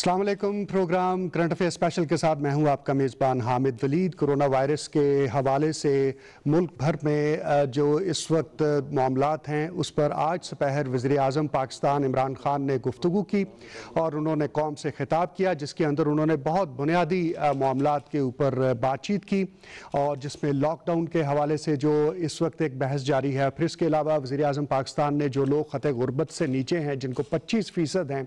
السلام علیکم، programme current affair special کے ساتھ میں ہوں آپ کا میزبان حامد ولید۔ کرونا وائرس کے حوالے سے ملک بھر میں جو اس وقت معاملات ہیں، اس پر آج سپہر وزیر اعظم پاکستان عمران خان نے گفتگو کی اور انہوں نے قوم سے خطاب کیا، جس کے اندر انہوں نے بہت بنیادی معاملات کے اوپر بات چیت کی اور جس میں لاک ڈاؤن کے حوالے سے جو اس وقت ایک بحث جاری ہے۔ پھر اس کے علاوہ وزیر اعظم پاکستان نے جو لوگ خطے غربت سے نیچے ہیں، جن کو پچیس فیصد ہیں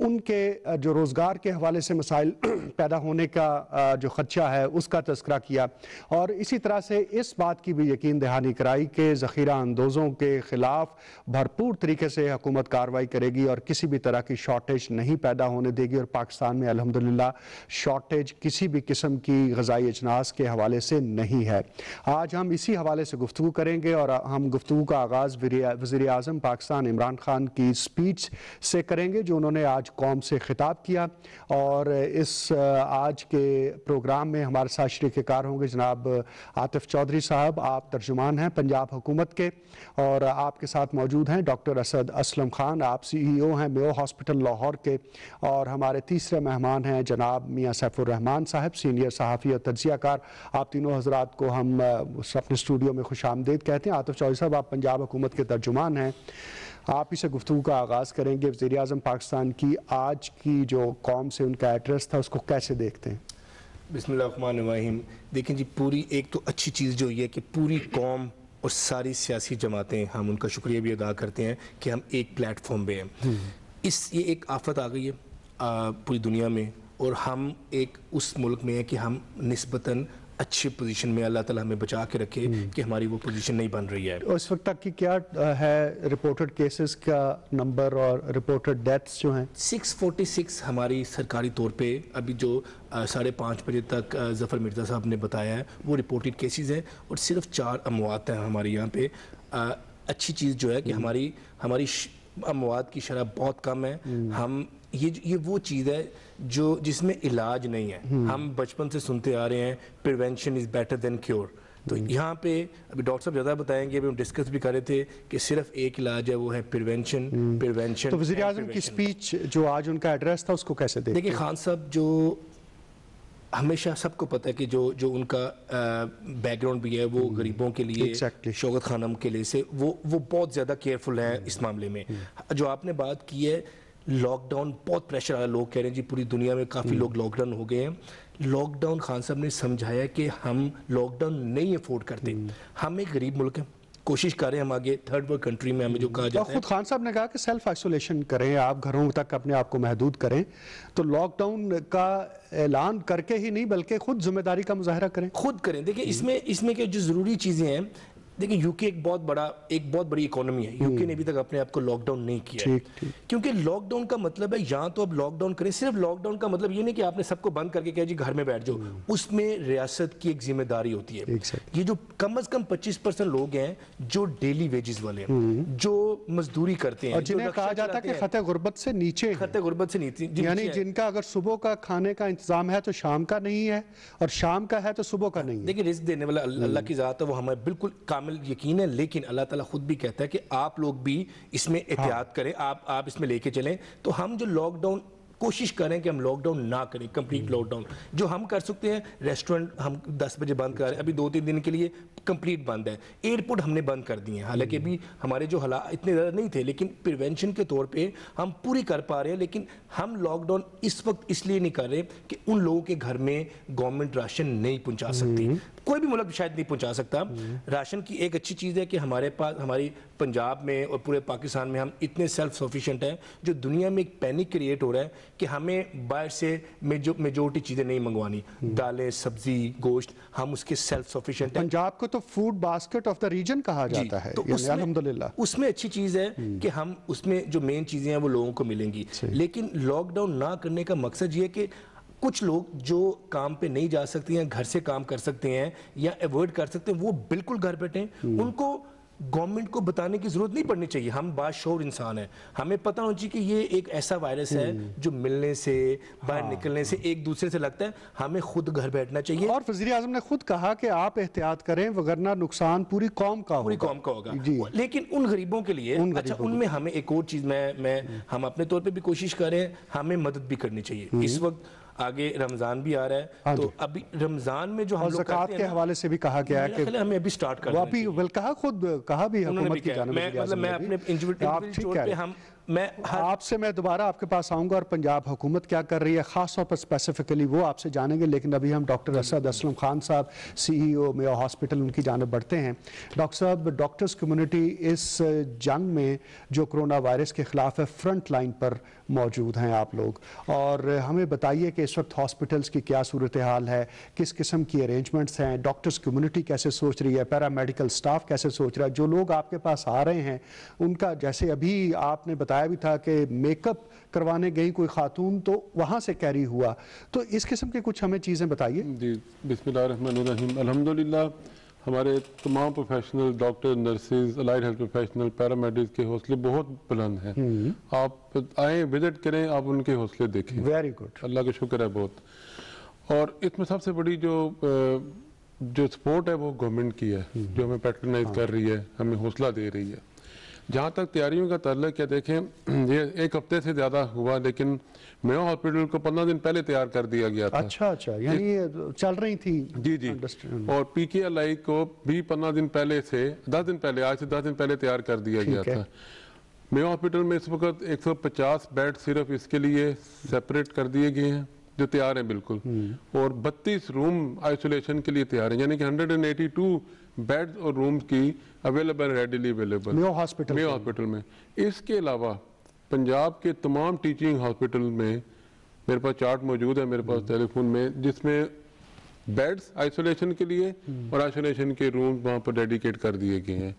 ان کے جو روزگار کے حوالے سے مسائل پیدا ہونے کا جو خدشہ ہے، اس کا تذکرہ کیا۔ اور اسی طرح سے اس بات کی بھی یقین دہانی کرائی کہ ذخیرہ اندوزوں کے خلاف بھرپور طریقے سے حکومت کاروائی کرے گی اور کسی بھی طرح کی شارٹیج نہیں پیدا ہونے دے گی۔ اور پاکستان میں الحمدللہ شارٹیج کسی بھی قسم کی غذائی اجناس کے حوالے سے نہیں ہے۔ آج ہم اسی حوالے سے گفتگو کریں گے اور ہم گفتگو کا آغاز وزیر اعظم پاکستان عمران خان کی سپیچ سے کریں گے، جو انہوں نے آج قوم سے خطاب کیا اور اس آج کے پروگرام میں ہمارے ساتھ شریک کار ہوں گے جناب عاطف چودھری صاحب۔ آپ ترجمان ہیں پنجاب حکومت کے اور آپ کے ساتھ موجود ہیں ڈاکٹر اسد اسلم خان۔ آپ سی ای او ہیں میو ہاسپٹل لاہور کے اور ہمارے تیسرے مہمان ہیں جناب میاں سیف الرحمان صاحب، سینئر صحافی اور تجزیہ کار۔ آپ تینوں حضرات کو ہم اپنے اسٹوڈیو میں خوش آمدید کہتے ہیں۔ عاطف چودھری صاحب، آپ پنجاب حکومت کے ترجمان ہیں۔ آپ اسے گفتگو کا آغاز کریں گے۔ وزیر اعظم پاکستان کی آج کی جو قوم سے ان کا ایڈریس تھا اس کو کیسے دیکھتے ہیں؟ بسم اللہ الرحمن الرحیم۔ دیکھیں جی پوری ایک تو اچھی چیز جو یہ کہ پوری قوم اور ساری سیاسی جماعتیں ہم ان کا شکریہ بھی ادا کرتے ہیں کہ ہم ایک پلیٹ فارم پہ ہیں۔ اس یہ ایک آفت آ گئی ہے پوری دنیا میں۔ اور ہم ایک اس ملک میں ہیں کہ ہم نسبتاً اچھی پوزیشن میں اللہ تعالیٰ ہمیں بچا کے رکھے کہ ہماری وہ پوزیشن نہیں بن رہی ہے۔ اس وقت تک کی کیا ہے رپورٹڈ کیسز کا نمبر اور رپورٹڈ ڈیتھس جو ہیں؟ سکس فورٹی سکس ہماری سرکاری طور پہ ابھی جو ساڑھے پانچ بجے تک ظفر مرزا صاحب نے بتایا ہے وہ رپورٹڈ کیسز ہیں اور صرف چار اموات ہیں ہماری یہاں پہ۔ اچھی چیز جو ہے کہ ہماری ہماری اموات کی شرح بہت کم ہے۔ ہم یہ وہ چیز ہے جو جس میں علاج نہیں ہے۔ ہم۔ بچپن سے سنتے آ رہے ہیں prevention is better than cure تو یہاں پہ ابھی ڈاکٹر صاحب زیادہ بتائیں گے ابھی ہم ڈسکس بھی کر رہے تھے کہ صرف ایک علاج ہے وہ ہے پریونشن پریونشن تو وزیر اعظم کی سپیچ جو آج ان کا ایڈریس تھا اس کو کیسے دیکھیں دیکھیں خان صاحب جو ہمیشہ سب کو پتہ ہے کہ جو جو ان کا بیک گراؤنڈ بھی ہے وہ غریبوں کے لیے شوکت خانم کے لیے سے وہ وہ بہت زیادہ کیئرفل ہیں اس معاملے میں۔ جو آپ نے بات کی ہے لاک ڈاؤن بہت پریشر آیا لوگ کہہ رہے ہیں جی پوری دنیا میں کافی لوگ لاک ڈاؤن ہو گئے ہیں۔ لاک ڈاؤن خان صاحب نے سمجھایا کہ ہم لاک ڈاؤن نہیں افورڈ کرتے۔ ہم ایک غریب ملک ہیں۔ کوشش کریں ہم آگے تھرڈ ورلڈ کنٹری میں ہمیں جو کہا جاتا ہے۔ خود خان صاحب نے کہا کہ سیلف آئسولیشن کریں آپ گھروں تک اپنے آپ کو محدود کریں۔ تو لاک ڈاؤن کا اعلان کر کے ہی نہیں بلکہ خود ذمہ داری کا مظاہرہ کریں۔ خود کریں۔ دیکھیں اس میں اس میں جو ضروری چیزیں ہیں دیکھیں یو کے ایک بہت بڑا ایک بہت بڑی اکانومی ہے۔ یو کے نے ابھی تک اپنے آپ کو لاک ڈاؤن نہیں کیا ہے۔ کیونکہ لاک ڈاؤن کا مطلب ہے یہاں تو اب لاک ڈاؤن کریں۔ صرف لاک ڈاؤن کا مطلب یہ نہیں کہ آپ نے سب کو بند کر کے کہا جی گھر میں بیٹھ جاؤ۔ اس میں ریاست کی ایک ذمہ داری ہوتی ہے۔ یہ جو کم از کم پچیس پرسنٹ لوگ ہیں جو ڈیلی ویجز والے ہیں جو مزدوری کرتے ہیں جنہیں کہا جاتا ہے کہ خط غربت سے نیچے خط غربت سے نیچے یعنی جن کا اگر صبح کا کھانے کا انتظام ہے تو شام کا نہیں ہے اور شام کا ہے تو صبح کا نہیں ہے۔ دیکھیں رزق دینے والا اللہ کی ذات ہے وہ ہمیں بالکل کامل یقین ہے لیکن اللہ تعالیٰ خود بھی کہتا ہے کہ آپ لوگ بھی اس میں احتیاط کریں آپ آپ اس میں لے کے چلیں۔ تو ہم جو لاک ڈاؤن کوشش کریں کہ ہم لاک ڈاؤن نہ کریں کمپلیٹ لاک ڈاؤن جو ہم کر سکتے ہیں ریسٹورنٹ ہم دس بجے بند کر رہے ہیں۔ ابھی دو تین دن کے لیے کمپلیٹ بند ہے۔ ایئرپورٹ ہم نے بند کر دی ہیں۔ حالانکہ بھی ہمارے جو حالات اتنے زیادہ نہیں تھے لیکن پریونشن کے طور پہ ہم پوری کر پا رہے ہیں۔ لیکن ہم لاک ڈاؤن اس وقت اس لیے نہیں کر رہے کہ ان لوگوں کے گھر میں گورنمنٹ راشن نہیں پہنچا سکتی۔ کوئی بھی ملک شاید نہیں پہنچا سکتا۔ راشن کی ایک اچھی چیز ہے کہ ہمارے پاس ہماری پنجاب میں اور پورے پاکستان میں ہم اتنے سیلف سفیشنٹ ہیں جو دنیا میں ایک پینک کریٹ ہو رہا ہے کہ ہمیں باہر سے میجورٹی چیزیں نہیں منگوانی۔ دالیں سبزی گوشت ہم اس کے سیلف سفیشنٹ ہیں۔ پنجاب کو تو food basket of the region کہا جی، جاتا ہے یعنی الحمدللہ۔ اس میں اچھی چیز ہے کہ ہم اس میں جو مین چیزیں ہیں وہ لوگوں کو ملیں گی۔ لیکن لاک ڈاؤن نہ کرنے کا مقصد یہ ہے کہ کچھ لوگ جو کام پہ نہیں جا سکتے ہیں گھر سے کام کر سکتے ہیں یا ایوائڈ کر سکتے ہیں وہ بالکل گھر بیٹھیں ان کو گورنمنٹ کو بتانے کی ضرورت نہیں پڑنی چاہیے۔ ہم باشعور انسان ہیں۔ ہمیں پتہ ہونا چاہیے کہ یہ ایک ایسا وائرس ہے جو ملنے سے باہر ہاں۔ نکلنے سے ایک دوسرے سے لگتا ہے۔ ہمیں خود گھر بیٹھنا چاہیے۔ اور وزیر اعظم نے خود کہا کہ آپ احتیاط کریں وگرنہ نقصان پوری قوم کا پوری قوم کا ہوگا۔ جی۔ لیکن ان غریبوں کے لیے اچھا ان میں ہمیں ایک اور چیز میں میں ہم اپنے طور پہ بھی کوشش کر رہے ہیں ہمیں مدد بھی کرنی چاہیے۔ اس وقت آگے رمضان بھی آ رہا ہاں ہے جی۔ تو ابھی رمضان میں جو ہم لوگ کرتے کے ہیں نا، حوالے سے بھی کہا گیا ہے کہ ہے ہمیں ابھی سٹارٹ کر وہ دینا بھی ول کہا خود کہا بھی حکومت کی جانب وزیر مطلب میں نے اپنے۔ انڈیویجول پہ۔ ہم میں آپ سے میں دوبارہ آپ کے پاس آؤں گا اور پنجاب حکومت کیا کر رہی ہے؟ خاص طور پر اسپیسیفکلی وہ آپ سے جانیں گے، لیکن ابھی ہم ڈاکٹر اسد اسلم خان صاحب سی ای او میو ہاسپٹل ان کی جانب بڑھتے ہیں۔ ڈاکٹر صاحب ڈاکٹرز کمیونٹی اس جنگ میں جو کرونا وائرس کے خلاف ہے فرنٹ لائن پر موجود ہیں آپ لوگ۔ اور ہمیں بتائیے کہ اس وقت ہاسپٹلس کی کیا صورتحال ہے؟ کس قسم کی ارینجمنٹس ہیں؟ ڈاکٹرز کمیونٹی کیسے سوچ رہی ہے؟ پیرا میڈیکل سٹاف کیسے سوچ رہا ہے؟ جو لوگ آپ کے پاس آ رہے ہیں، ان کا جیسے ابھی آپ نے بتا بتایا بھی تھا کہ میک اپ کروانے گئی کوئی خاتون تو وہاں سے کیری ہوا۔ تو اس قسم کے کچھ ہمیں چیزیں بتائیے۔ جی بسم اللہ الرحمن الرحیم۔ الحمدللہ ہمارے تمام professional doctor nurses allied health professional paramedics کے حوصلے بہت بلند ہیں۔ آپ آئیں وزٹ کریں آپ ان کے حوصلے دیکھیں۔ ویری گڈ اللہ کا شکر ہے بہت۔ اور اس میں سب سے بڑی جو جو سپورٹ ہے وہ گورنمنٹ کی ہے جو ہمیں پیٹرنائز کر رہی ہے ہمیں حوصلہ دے رہی ہے۔ جہاں تک تیاریوں کا تعلق ہے دیکھیں یہ ایک ہفتے سے زیادہ ہوا لیکن میو ہاسپٹل کو پندرہ دن پہلے تیار کر دیا گیا تھا۔ اچھا اچھا یعنی یہ چل رہی تھی۔ جی جی. اور پی کے ایل آئی کو بھی پندرہ دن پہلے سے دس دن پہلے آج سے دس دن پہلے تیار کر دیا گیا۔ تھا۔ میو ہاسپٹل میں اس وقت ایک سو پچاس بیڈ صرف اس کے لیے سیپریٹ کر دیے گئے ہیں جو تیار ہیں بالکل۔ اور بتیس روم آئسولیشن کے لیے تیار ہیں یعنی کہ hundred and eighty two bed اور روم کی available readily available. Mayo hospital Mayo hospital میں۔ اس کے علاوہ پنجاب کے تمام ٹیچنگ ہاسپٹل میں میرے پاس چارٹ موجود ہے میرے پاس ٹیلی فون میں جس میں بیڈز آئسولیشن کے لیے اور آئسولیشن کے روم وہاں پر ڈیڈیکیٹ کر دیے گئے ہیں۔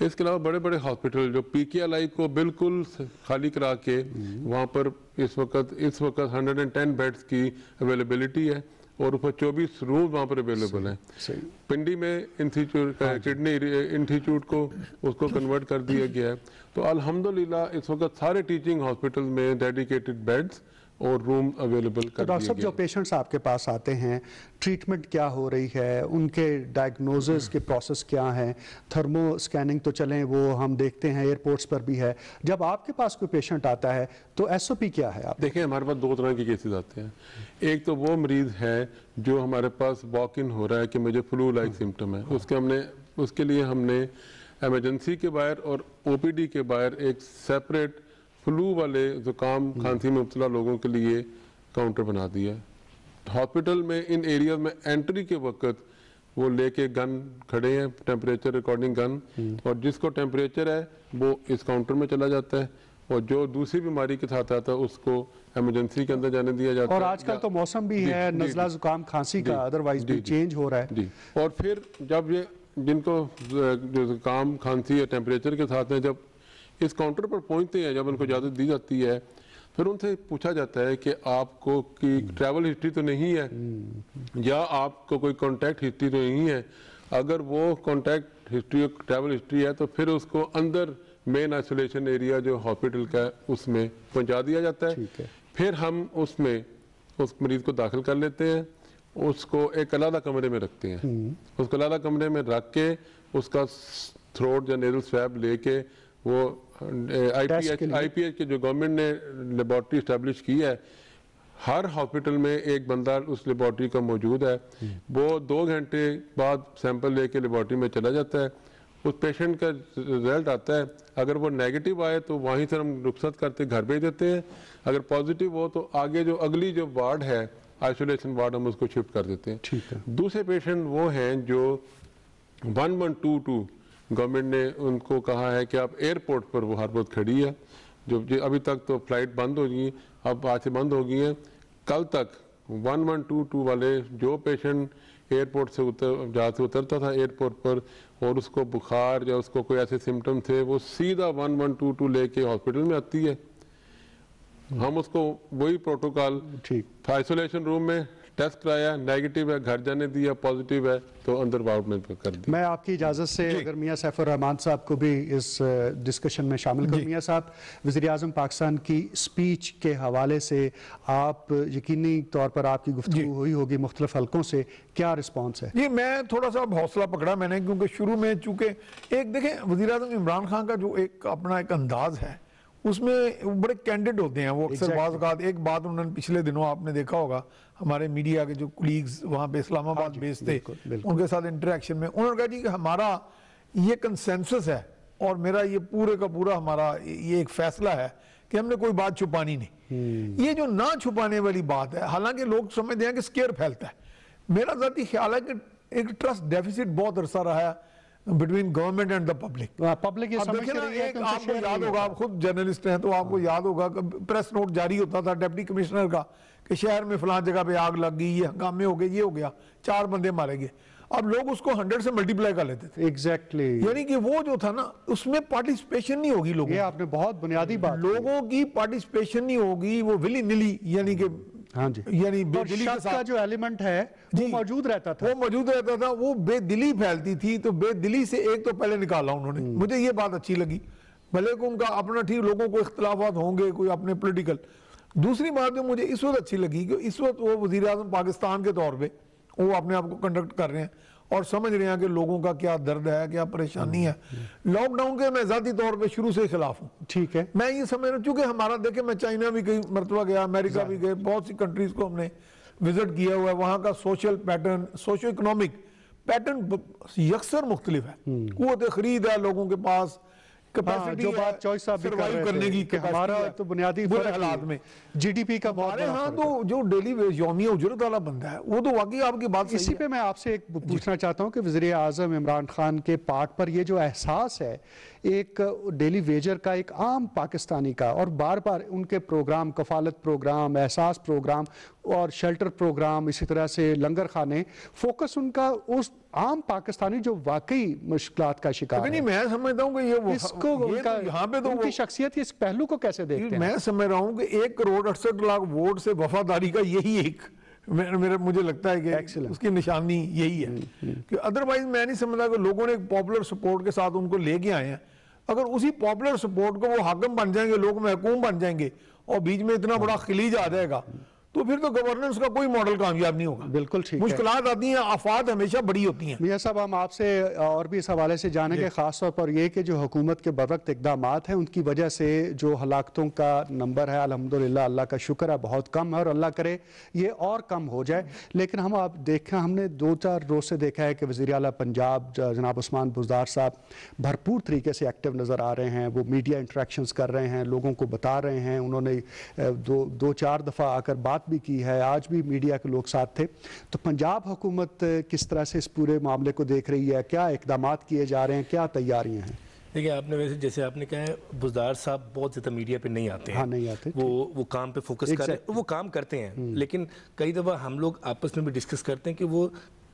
اس کے علاوہ بڑے بڑے ہاسپٹل جو پی کے ایل آئی کو بالکل خالی کرا کے وہاں پر اس وقت اس وقت ہنڈریڈ اینڈ ٹین بیڈس کی اویلیبلٹی ہے۔ اور اوپر چوبیس روم وہاں پر اویلیبل ہیں۔ پنڈی میں انسٹیٹیوٹ کڈنی انسٹیٹیوٹ کو اس کو کنورٹ کر دیا گیا ہے۔ تو الحمدللہ اس وقت سارے ٹیچنگ ہاسپٹل میں ڈیڈیکیٹڈ بیڈز اور روم اویلیبل کر ڈاکٹر صاحب جو پیشنٹس آپ کے پاس آتے ہیں ٹریٹمنٹ کیا ہو رہی ہے ان کے ڈائگنوزز کے پروسیس کیا ہیں تھرمو سکیننگ تو چلیں وہ ہم دیکھتے ہیں ایئرپورٹس پر بھی ہے۔ جب آپ کے پاس کوئی پیشنٹ آتا ہے تو ایس او پی کیا ہے آپ؟ دیکھیں ہمارے پاس دو طرح کے کیسز آتے ہیں۔ ایک تو وہ مریض ہے جو ہمارے پاس واک ان ہو رہا ہے کہ مجھے فلو لائک سمٹم ہے۔ اس کے ہم نے اس کے لیے ہم نے ایمرجنسی کے باہر اور او پی ڈی کے باہر ایک سیپریٹ فلو والے زکام کھانسی میں مبتلا لوگوں کے لیے کاؤنٹر بنا دیا ہے۔ ہاسپٹل میں ان ایریاز میں انٹری کے وقت وہ لے کے گن کھڑے ہیں ٹیمپریچر ریکارڈنگ گن اور جس کو ٹیمپریچر ہے وہ اس کاؤنٹر میں چلا جاتا ہے۔ اور جو دوسری بیماری کے ساتھ آتا ہے اس کو ایمرجنسی کے اندر جانے دیا جاتا اور ہے آج کل تو موسم بھی جی، ہے جی، نزلہ جی۔ زکام کھانسی کا ادروائز بھی۔ چینج ہو رہا ہے۔ جی۔ اور پھر جب یہ جن کو جو زکام کھانسی یا ٹیمپریچر کے ساتھ ہیں جب اس کاؤنٹر پر پہنچتے ہیں جب ان کو اجازت دی جاتی ہے پھر ان سے پوچھا جاتا ہے کہ آپ کو کی ٹریول ہسٹری تو نہیں ہے؟ یا آپ کو کوئی کانٹیکٹ ہسٹری تو نہیں ہے؟ اگر وہ کانٹیکٹ ہسٹری ٹریول ہسٹری ہے تو پھر اس کو اندر مین آئسولیشن ایریا جو ہاسپٹل کا ہے اس میں پہنچا دیا جاتا ہے۔ پھر ہم اس میں اس مریض کو داخل کر لیتے ہیں اس کو ایک علیحدہ کمرے میں رکھتے ہیں۔ اس کو علیحدہ کمرے میں رکھ کے اس کا تھروٹ یا نیزل سویب لے کے وہ آئی پی ایچ۔ آئی پی ایچ کے جو گورنمنٹ نے لیبارٹری اسٹیبلش کی ہے ہر ہاسپٹل میں ایک بندہ اس لیبارٹری کا موجود ہے۔ وہ دو گھنٹے بعد سیمپل لے کے لیبارٹری میں چلا جاتا ہے۔ اس پیشنٹ کا رزلٹ آتا ہے۔ اگر وہ نیگیٹو آئے تو وہیں سے ہم رخصت کرتے گھر بھیج دیتے ہیں۔ اگر پازیٹیو ہو تو آگے جو اگلی جو وارڈ ہے آئسولیشن وارڈ ہم اس کو شفٹ کر دیتے ہیں۔ دوسرے پیشنٹ وہ ہیں جو one one two two government نے ان کو کہا ہے کہ آپ ایئرپورٹ پر وہ ہر وقت کھڑی ہے جو ابھی تک تو فلائٹ بند ہو گئی اب آج سے بند ہو گئی ہیں۔ کل تک ون ون ٹو ٹو والے جو پیشنٹ ایئرپورٹ سے اتر جہاں سے اترتا تھا ایئرپورٹ پر اور اس کو بخار یا اس کو کوئی ایسے سمٹم تھے وہ سیدھا ون ون ٹو ٹو لے کے ہاسپٹل میں آتی ہے۔ ہم اس کو وہی پروٹوکال ٹھیک۔ آئسولیشن روم میں ٹیسٹ کرایا نیگٹیو ہے گھر جانے دیا پوزیٹیو ہے تو اندر باؤٹ میں کر دیا۔ میں آپ کی اجازت سے جی۔ اگر میاں سیف الرحمان صاحب کو بھی اس ڈسکشن میں شامل کر جی۔ میاں صاحب وزیر اعظم پاکستان کی اسپیچ کے حوالے سے آپ یقینی طور پر آپ کی گفتگو جی۔ ہوئی ہوگی مختلف حلقوں سے کیا رسپانس ہے؟ یہ میں تھوڑا سا حوصلہ پکڑا میں نے کیونکہ شروع میں چونکہ ایک دیکھیں وزیر اعظم عمران خان کا جو ایک اپنا ایک انداز ہے اس میں بڑے کینڈیڈ ہوتے ہیں وہ اکثر بعض اوقات ایک بات انہوں نے پچھلے دنوں آپ نے دیکھا ہوگا ہمارے میڈیا کے جو کلیگز وہاں پہ اسلام آباد بیس تھے ان کے ساتھ انٹریکشن میں انہوں نے کہا جی کہ ہمارا یہ کنسنسس ہے اور میرا یہ پورے کا پورا ہمارا یہ ایک فیصلہ ہے کہ ہم نے کوئی بات چھپانی نہیں۔ یہ جو نہ چھپانے والی بات ہے حالانکہ لوگ سمجھتے ہیں کہ سکیر پھیلتا ہے۔ میرا ذاتی خیال ہے کہ ایک ٹرسٹ ڈیفیسٹ بہت عرصہ رہا ہے۔ Between government and the public public آپ کو یاد ہوگا آپ خود جرنلسٹ ہیں تو آپ کو ہاں۔ یاد ہوگا پریس نوٹ جاری ہوتا تھا ڈیپٹی کمشنر کا کہ شہر میں فلان جگہ پہ آگ لگ گئی یہ ہنگامے ہو گئے یہ ہو گیا چار بندے مارے گئے۔ اب لوگ اس کو ہنڈر سے ملٹیپلائی کر لیتے تھے۔ ایگزیکٹلی یعنی کہ وہ جو تھا نا اس میں پارٹیسپیشن نہیں ہوگی لوگوں یہ آپ نے بہت بنیادی بات لوگوں کی پارٹیسپیشن نہیں ہوگی وہ ولی نلی یعنی کہ ہاں جی۔ یعنی بے دلی کے ساتھ شک کا جو ایلیمنٹ ہے وہ جی۔ موجود رہتا تھا۔ وہ موجود رہتا تھا وہ بے دلی پھیلتی تھی تو بے دلی سے ایک تو پہلے نکالا انہوں نے۔ مجھے یہ بات اچھی لگی۔ بھلے کہ ان کا اپنا ٹھیک لوگوں کو اختلافات ہوں گے کوئی اپنے پولیٹیکل دوسری بات جو مجھے اس وقت اچھی لگی کہ اس وقت وہ وزیراعظم پاکستان کے طور پہ وہ اپنے آپ کو کنڈکٹ کر رہے ہیں۔ اور سمجھ رہے ہیں کہ لوگوں کا کیا درد ہے کیا پریشانی ہے۔ لاک ڈاؤن کے میں ذاتی طور پہ شروع سے خلاف ہوں۔ ٹھیک ہے۔ میں یہ سمجھ رہا ہوں چونکہ ہمارا دیکھیں میں چائنا بھی کئی مرتبہ گیا امریکہ بھی گئے بہت سی کنٹریز کو ہم نے وزٹ کیا ہوا ہے۔ وہاں کا social pattern socio economic pattern یکسر مختلف ہے۔ قوت خرید ہے لوگوں کے پاس۔ جو بات چوائس صاحب بھی کر رہے تھے کہ ہمارا تو بنیادی فرق حالات میں۔ جی ڈی پی کا بہت بڑا ہاں تو جو ڈیلی یومیہ اجرت والا بندہ ہے وہ تو واقعی آپ کی بات اسی پہ میں آپ سے ایک جی۔ پوچھنا چاہتا ہوں کہ وزیر اعظم عمران خان کے پارٹ پر یہ جو احساس ہے ایک ڈیلی ویجر کا ایک عام پاکستانی کا اور بار بار ان کے پروگرام کفالت پروگرام احساس پروگرام اور شیلٹر پروگرام اسی طرح سے لنگر خانے فوکس ان کا اس عام پاکستانی جو واقعی مشکلات کا شکار ہے۔ میں سمجھتا ہوں کہ یہ اس کو یہاں پہ ان کی شخصیت اس پہلو کو کیسے دیکھتے ہیں؟ میں سمجھ رہا ہوں کہ ایک کروڑ اٹھسٹھ لاکھ ووٹ سے وفاداری کا یہی ایک مجھے لگتا ہے کہ Excellent. اس کی نشانی یہی ہے کہ ادروائز میں نہیں سمجھتا کہ لوگوں نے ایک پاپولر سپورٹ کے ساتھ ان کو لے کے آئے ہیں۔ اگر اسی پاپولر سپورٹ کو وہ حاکم بن جائیں گے لوگ محکوم بن جائیں گے اور بیچ میں اتنا بڑا خلیج آ جائے گا۔ تو پھر تو گورننس کا کوئی ماڈل کامیاب نہیں ہوگا۔ بالکل ٹھیک مشکلات آتی ہیں آفات ہمیشہ بڑی ہوتی ہیں۔ میاں صاحب ہم آپ سے اور بھی اس حوالے سے جانیں گے جی۔ خاص طور پر یہ کہ جو حکومت کے بروقت اقدامات ہیں ان کی وجہ سے جو ہلاکتوں کا نمبر ہے الحمدللہ اللہ کا شکر ہے بہت کم ہے اور اللہ کرے یہ اور کم ہو جائے۔ لیکن ہم آپ دیکھا ہم نے دو چار روز سے دیکھا ہے کہ وزیر اعلیٰ پنجاب جناب عثمان بزدار صاحب بھرپور طریقے سے ایکٹیو نظر آ رہے ہیں۔ وہ میڈیا انٹریکشنز کر رہے ہیں لوگوں کو بتا رہے ہیں۔ انہوں نے دو دو چار دفعہ آ کر بات بات بھی کی ہے۔ آج بھی میڈیا کے لوگ ساتھ تھے۔ تو پنجاب حکومت کس طرح سے اس پورے معاملے کو دیکھ رہی ہے؟ کیا اقدامات کیے جا رہے ہیں؟ کیا تیاریاں ہیں؟ دیکھیں آپ نے ویسے جیسے آپ نے کہا ہے بزدار صاحب بہت زیادہ میڈیا پہ نہیں آتے ہیں۔ ہاں، وہ وہ کام پہ فوکس کر رہے ہیں۔ وہ کام کرتے ہیں لیکن کئی دفعہ ہم لوگ آپس میں بھی ڈسکس کرتے ہیں کہ وہ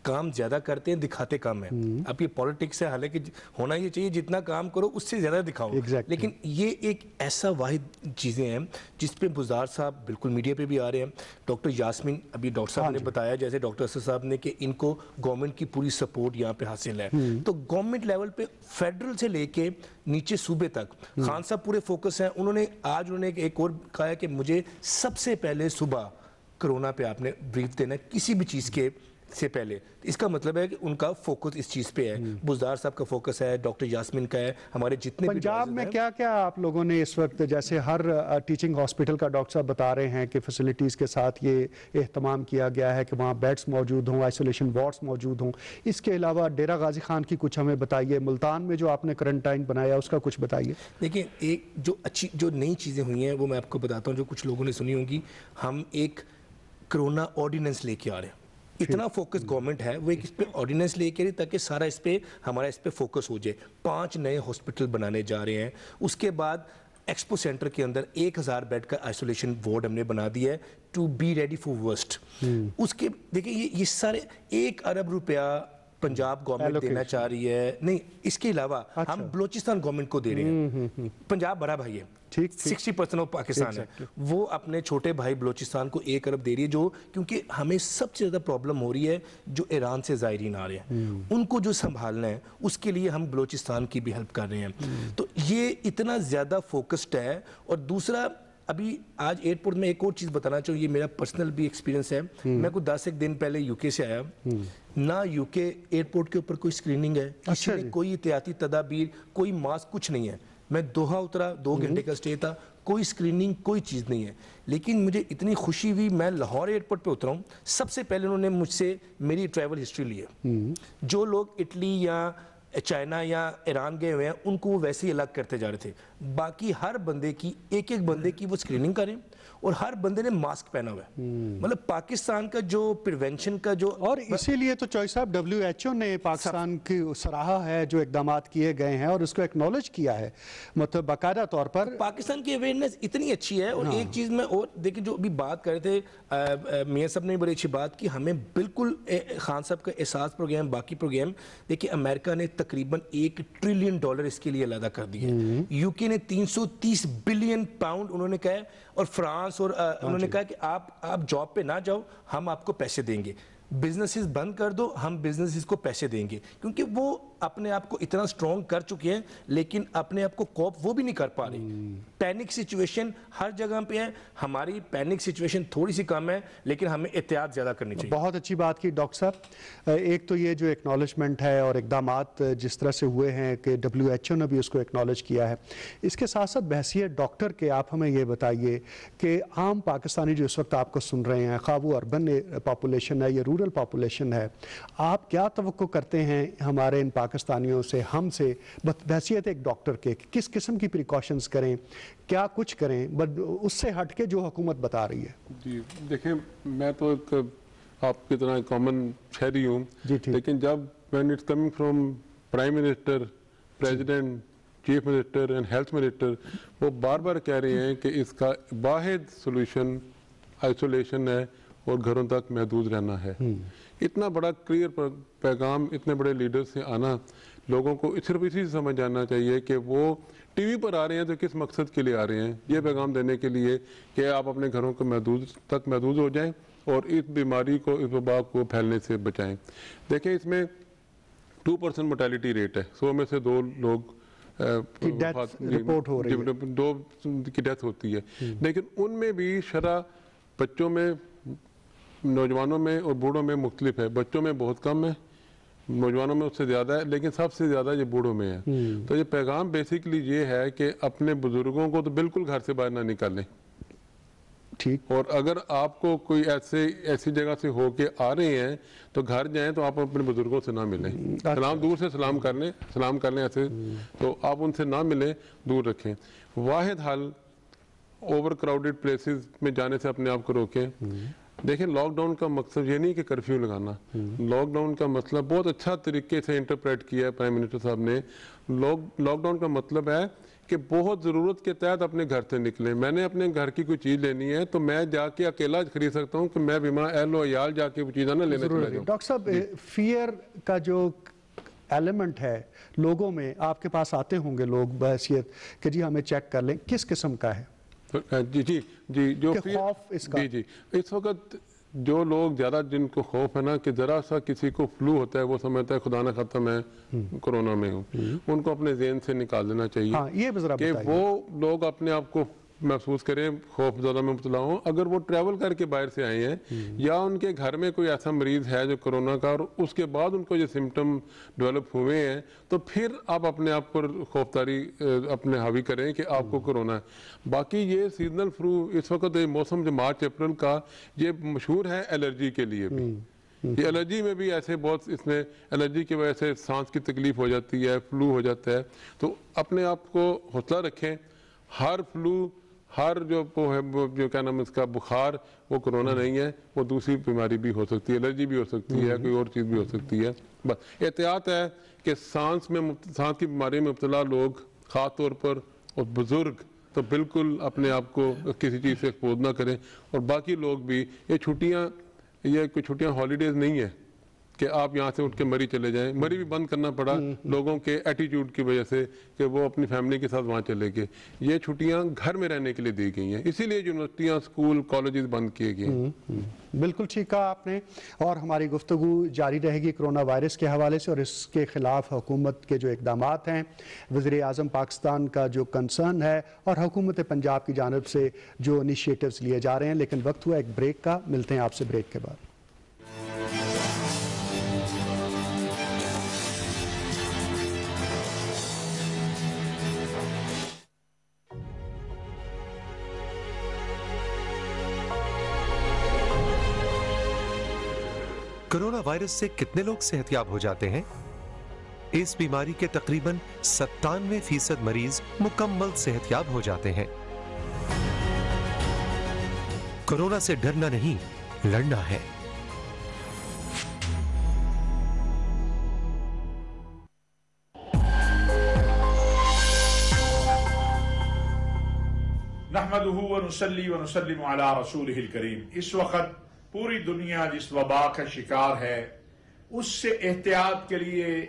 کام زیادہ کرتے ہیں دکھاتے کام ہیں۔ اب یہ پالیٹکس ہے حالانکہ ہونا یہ چاہیے جتنا کام کرو اس سے زیادہ دکھاؤ۔ لیکن یہ ایک ایسا واحد چیزیں ہیں جس پہ بزار صاحب بالکل میڈیا پہ بھی آ رہے ہیں۔ ڈاکٹر یاسمین ابھی ڈاکٹر صاحب نے بتایا جیسے ڈاکٹر اسد صاحب نے کہ ان کو گورنمنٹ کی پوری سپورٹ یہاں پہ حاصل ہے۔ تو گورنمنٹ لیول پہ فیڈرل سے لے کے نیچے صوبے تک خان صاحب پورے فوکس ہیں۔ انہوں نے آج انہوں نے ایک اور کہا ہے کہ مجھے سب سے پہلے صبح کرونا پہ آپ نے بریف دینا کسی بھی چیز کے سے پہلے۔ اس کا مطلب ہے کہ ان کا فوکس اس چیز پہ ہے۔ بزدار صاحب کا فوکس ہے ڈاکٹر یاسمن کا ہے ہمارے جتنے پنجاب میں کیا کیا آپ لوگوں نے اس وقت جیسے ہر ٹیچنگ ہاسپٹل کا ڈاکٹر صاحب بتا رہے ہیں کہ فیسلٹیز کے ساتھ یہ اہتمام کیا گیا ہے کہ وہاں بیڈس موجود ہوں آئسولیشن وارڈس موجود ہوں۔ اس کے علاوہ ڈیرا غازی خان کی کچھ ہمیں بتائیے۔ ملتان میں جو آپ نے کرنٹائن بنایا اس کا کچھ بتائیے۔ دیکھیں ایک جو اچھی جو نئی چیزیں ہوئی ہیں وہ میں آپ کو بتاتا ہوں جو کچھ لوگوں نے سنی ہوں گی۔ ہم ایک کرونا آرڈیننس لے کے آ رہے ہیں۔ اتنا فوکس گورنمنٹ ہے وہ ایک اس پہ آرڈیننس لے کے رہی تاکہ سارا اس پہ ہمارا اس پہ فوکس ہو جائے۔ پانچ نئے ہاسپٹل بنانے جا رہے ہیں۔ اس کے بعد ایکسپو سینٹر کے اندر ایک ہزار بیڈ کا آئسولیشن وارڈ ہم نے بنا دیا ہے to be ready for worst اس کے دیکھیں یہ سارے ایک ارب روپیہ پنجاب گورنمنٹ دینا چاہ رہی ہے۔ نہیں اس کے علاوہ ہم بلوچستان گورنمنٹ کو دے رہے ہیں۔ پنجاب بڑا بھائی ہے۔ سکسٹی پرسنٹ آف پاکستان ہے۔ وہ اپنے چھوٹے بھائی بلوچستان کو ایک ارب دے رہی ہے جو کیونکہ ہمیں سب سے زیادہ پرابلم ہو رہی ہے جو ایران سے زائرین آ رہے ہیں۔ ان کو جو سنبھالنا ہے اس کے لیے ہم بلوچستان کی بھی ہیلپ کر رہے ہیں۔ تو یہ اتنا زیادہ فوکسڈ ہے۔ اور دوسرا ابھی آج ایئرپورٹ میں ایک اور چیز بتانا چاہوں یہ میرا پرسنل بھی ایکسپیرینس ہے۔ میں کوئی دس ایک دن پہلے یو کے سے آیا۔ نہ یو کے ایئرپورٹ کے اوپر کوئی سکریننگ ہے کسی نے کوئی احتیاطی تدابیر کوئی ماسک کچھ نہیں ہے۔ میں دوہا اترا دو گھنٹے کا سٹے تھا۔ کوئی سکریننگ کوئی چیز نہیں ہے۔ لیکن مجھے اتنی خوشی ہوئی میں لاہور ایئرپورٹ پہ اترا ہوں۔ سب سے پہلے انہوں نے مجھ سے میری ٹریول ہسٹری لی ہے۔ جو لوگ اٹلی یا چائنا یا ایران گئے ہوئے ہیں ان کو وہ ویسے ہی الگ کرتے جا رہے تھے۔ باقی ہر بندے کی ایک ایک بندے کی وہ سکریننگ کریں اور ہر بندے نے ماسک پہنا ہوا ہے۔ مطلب پاکستان کا جو پریونشن کا جو اور اسی لیے تو چوئی صاحب ڈبلیو ایچ او نے پاکستان کی سراہا ہے جو اقدامات کیے گئے ہیں اور اس کو ایکنالج کیا ہے۔ مطلب باقاعدہ طور پر پاکستان کی اویئرنیس اتنی اچھی ہے۔ اور ایک چیز میں اور دیکھیں جو ابھی بات کر رہے تھے میاں صاحب نے بڑی اچھی بات کی۔ ہمیں بالکل خان صاحب کا احساس پروگرام باقی پروگرام دیکھیں امریکہ نے تقریباً ایک ٹریلین ڈالر اس کے لیے علیحدہ کر دی ہے۔ یو کے نے تین سو تیس بلین پاؤنڈ انہوں نے کہا ہے اور فرانس اور انہوں نے کہا کہ آپ آپ جاب پہ نہ جاؤ ہم آپ کو پیسے دیں گے۔ بزنسز بند کر دو ہم بزنسز کو پیسے دیں گے۔ کیونکہ وہ اپنے آپ کو اتنا سٹرونگ کر چکے ہیں، لیکن اپنے آپ کو کوپ وہ بھی نہیں کر پا رہے پینک سچویشن ہر جگہ پہ ہے ہماری پینک سچویشن تھوڑی سی کم ہے، لیکن ہمیں احتیاط زیادہ کرنی چاہیے۔ بہت اچھی بات کی ڈاکٹر صاحب۔ ایک تو یہ جو اکنالجمنٹ ہے اور اقدامات جس طرح سے ہوئے ہیں کہ ڈبلیو ایچ او نے بھی اس کو اکنالج کیا ہے۔ اس کے ساتھ ساتھ بحثیت ڈاکٹر کے آپ ہمیں یہ بتائیے کہ عام پاکستانی جو اس وقت آپ کو سن رہے ہیں خواب و اربن پاپولیشن ہے یا رورل پاپولیشن ہے، آپ کیا توقع کرتے ہیں ہمارے ان پاکستان پاکستانیوں سے ہم سے۔ بحثیت ایک ڈاکٹر کے کس قسم کی پریکاشنز کریں کیا کچھ کریں بٹ اس سے ہٹ کے جو حکومت بتا رہی ہے۔ جی دیکھیں میں تو ایک آپ کی طرح کامن شہری ہوں۔ جی لیکن جب when it's coming from prime minister president chief minister and health minister وہ بار بار کہہ رہے ہیں کہ اس کا واحد سولوشن آئسولیشن ہے۔ اور گھروں تک محدود رہنا ہے۔ اتنا بڑا کلیئر پیغام اتنے بڑے لیڈر سے آنا لوگوں کو صرف اسی سے سمجھ جانا چاہیے کہ وہ ٹی وی پر آ رہے ہیں تو کس مقصد کے لیے آ رہے ہیں؟ یہ پیغام دینے کے لیے کہ آپ اپنے گھروں کو محدود تک محدود ہو جائیں اور اس بیماری کو اس وبا کو پھیلنے سے بچائیں۔ دیکھیں اس میں ٹو پرسنٹ موٹیلٹی ریٹ ہے۔ سو میں سے دو لوگ دو کی ڈیتھ ہوتی ہے۔ لیکن ان میں بھی شرح بچوں میں نوجوانوں میں اور بوڑھوں میں مختلف ہے۔ بچوں میں بہت کم ہے نوجوانوں میں اس سے زیادہ ہے لیکن سب سے زیادہ یہ بوڑھوں میں ہے۔ تو یہ پیغام بیسکلی یہ ہے کہ اپنے بزرگوں کو تو بالکل گھر سے باہر نہ نکالیں۔ ٹھیک۔ اور اگر آپ کو کوئی ایسے ایسی جگہ سے ہو کے آ رہے ہیں تو گھر جائیں تو آپ اپنے بزرگوں سے نہ ملیں۔ سلام دور سے سلام کر لیں سلام کر لیں ایسے۔ تو آپ ان سے نہ ملیں دور رکھیں۔ واحد حل اوور کراؤڈڈ پلیسز میں جانے سے اپنے آپ کو روکیں۔ دیکھیں لاک ڈاؤن کا مقصد یہ نہیں کہ کرفیو لگانا۔ لاک ڈاؤن کا مطلب بہت اچھا طریقے سے انٹرپریٹ کیا ہے پرائم منسٹر صاحب نے۔ لاک ڈاؤن کا مطلب ہے کہ بہت ضرورت کے تحت اپنے گھر سے نکلیں۔ میں نے اپنے گھر کی کوئی چیز لینی ہے تو میں جا کے اکیلا خرید سکتا ہوں کہ میں بیمار اہل و عیال جا کے وہ چیزیں نہ لینے چلا جاؤں۔ ڈاکٹر صاحب فیئر کا جو ایلیمنٹ ہے لوگوں میں آپ کے پاس آتے ہوں گے لوگ بحثیت کہ جی ہمیں چیک کر لیں۔ کس قسم کا ہے؟ جی جی جی جو خوف اس کا۔ جی جی اس وقت جو لوگ زیادہ جن کو خوف ہے نا کہ ذرا سا کسی کو فلو ہوتا ہے وہ سمجھتا ہے خدا نہ ختم ہے کرونا میں ہوں۔ ان کو اپنے ذہن سے نکال دینا چاہیے ہاں کہ وہ لوگ اپنے آپ کو محسوس کریں خوف زیادہ میں مبتلا ہوں۔ اگر وہ ٹریول کر کے باہر سے آئے ہیں یا ان کے گھر میں کوئی ایسا مریض ہے جو کرونا کا اور اس کے بعد ان کو یہ سمٹم ڈیولپ ہوئے ہیں تو پھر آپ اپنے آپ پر خوفداری اپنے حاوی کریں کہ آپ کو کرونا ہے۔ باقی یہ سیزنل فلو اس وقت یہ موسم جو مارچ اپریل کا یہ مشہور ہے الرجی کے لیے بھی۔ یہ الرجی میں بھی ایسے بہت اس میں الرجی کی وجہ سے سانس کی تکلیف ہو جاتی ہے فلو ہو جاتا ہے۔ تو اپنے آپ کو حوصلہ رکھیں۔ ہر فلو ہر جو جو کیا نام اس کا بخار، وہ کرونا نہیں ہے، وہ دوسری بیماری بھی ہو سکتی ہے، الرجی بھی ہو سکتی ہے، کوئی اور چیز بھی ہو سکتی ہے۔ بس، احتیاط ہے کہ سانس میں سانس کی بیماری میں مبتلا لوگ خاص طور پر اور بزرگ تو بالکل اپنے آپ کو کسی چیز سے ایکسپوز نہ کریں۔ اور باقی لوگ بھی، یہ چھٹیاں، یہ کوئی چھٹیاں، ہالیڈیز نہیں ہے کہ آپ یہاں سے اٹھ کے مری چلے جائیں۔ مری بھی بند کرنا پڑا لوگوں کے ایٹیٹیوڈ کی وجہ سے کہ وہ اپنی فیملی کے ساتھ وہاں چلے گئے۔ یہ چھٹیاں گھر میں رہنے کے لیے دی گئی ہیں۔ اسی لیے یونیورسٹیاں اسکول کالجز بند کیے گئے ہیں۔ بالکل ٹھیک کہا آپ نے۔ اور ہماری گفتگو جاری رہے گی کرونا وائرس کے حوالے سے اور اس کے خلاف حکومت کے جو اقدامات ہیں وزیر اعظم پاکستان کا جو کنسرن ہے اور حکومت پنجاب کی جانب سے جو انیشیٹوز لیے جا رہے ہیں۔ لیکن وقت ہوا، ایک بریک کا۔ ملتے ہیں آپ سے بریک کے بعد۔ کرونا وائرس سے کتنے لوگ صحت یاب ہو جاتے ہیں؟ اس بیماری کے تقریباً ستانوے فیصد مریض مکمل صحت یاب ہو جاتے ہیں۔ کرونا سے ڈرنا نہیں، لڑنا ہے۔ نحمده ونسلی ونسلم علی رسوله الکریم۔ اس وقت پوری دنیا جس وبا کا شکار ہے، اس سے احتیاط کے لیے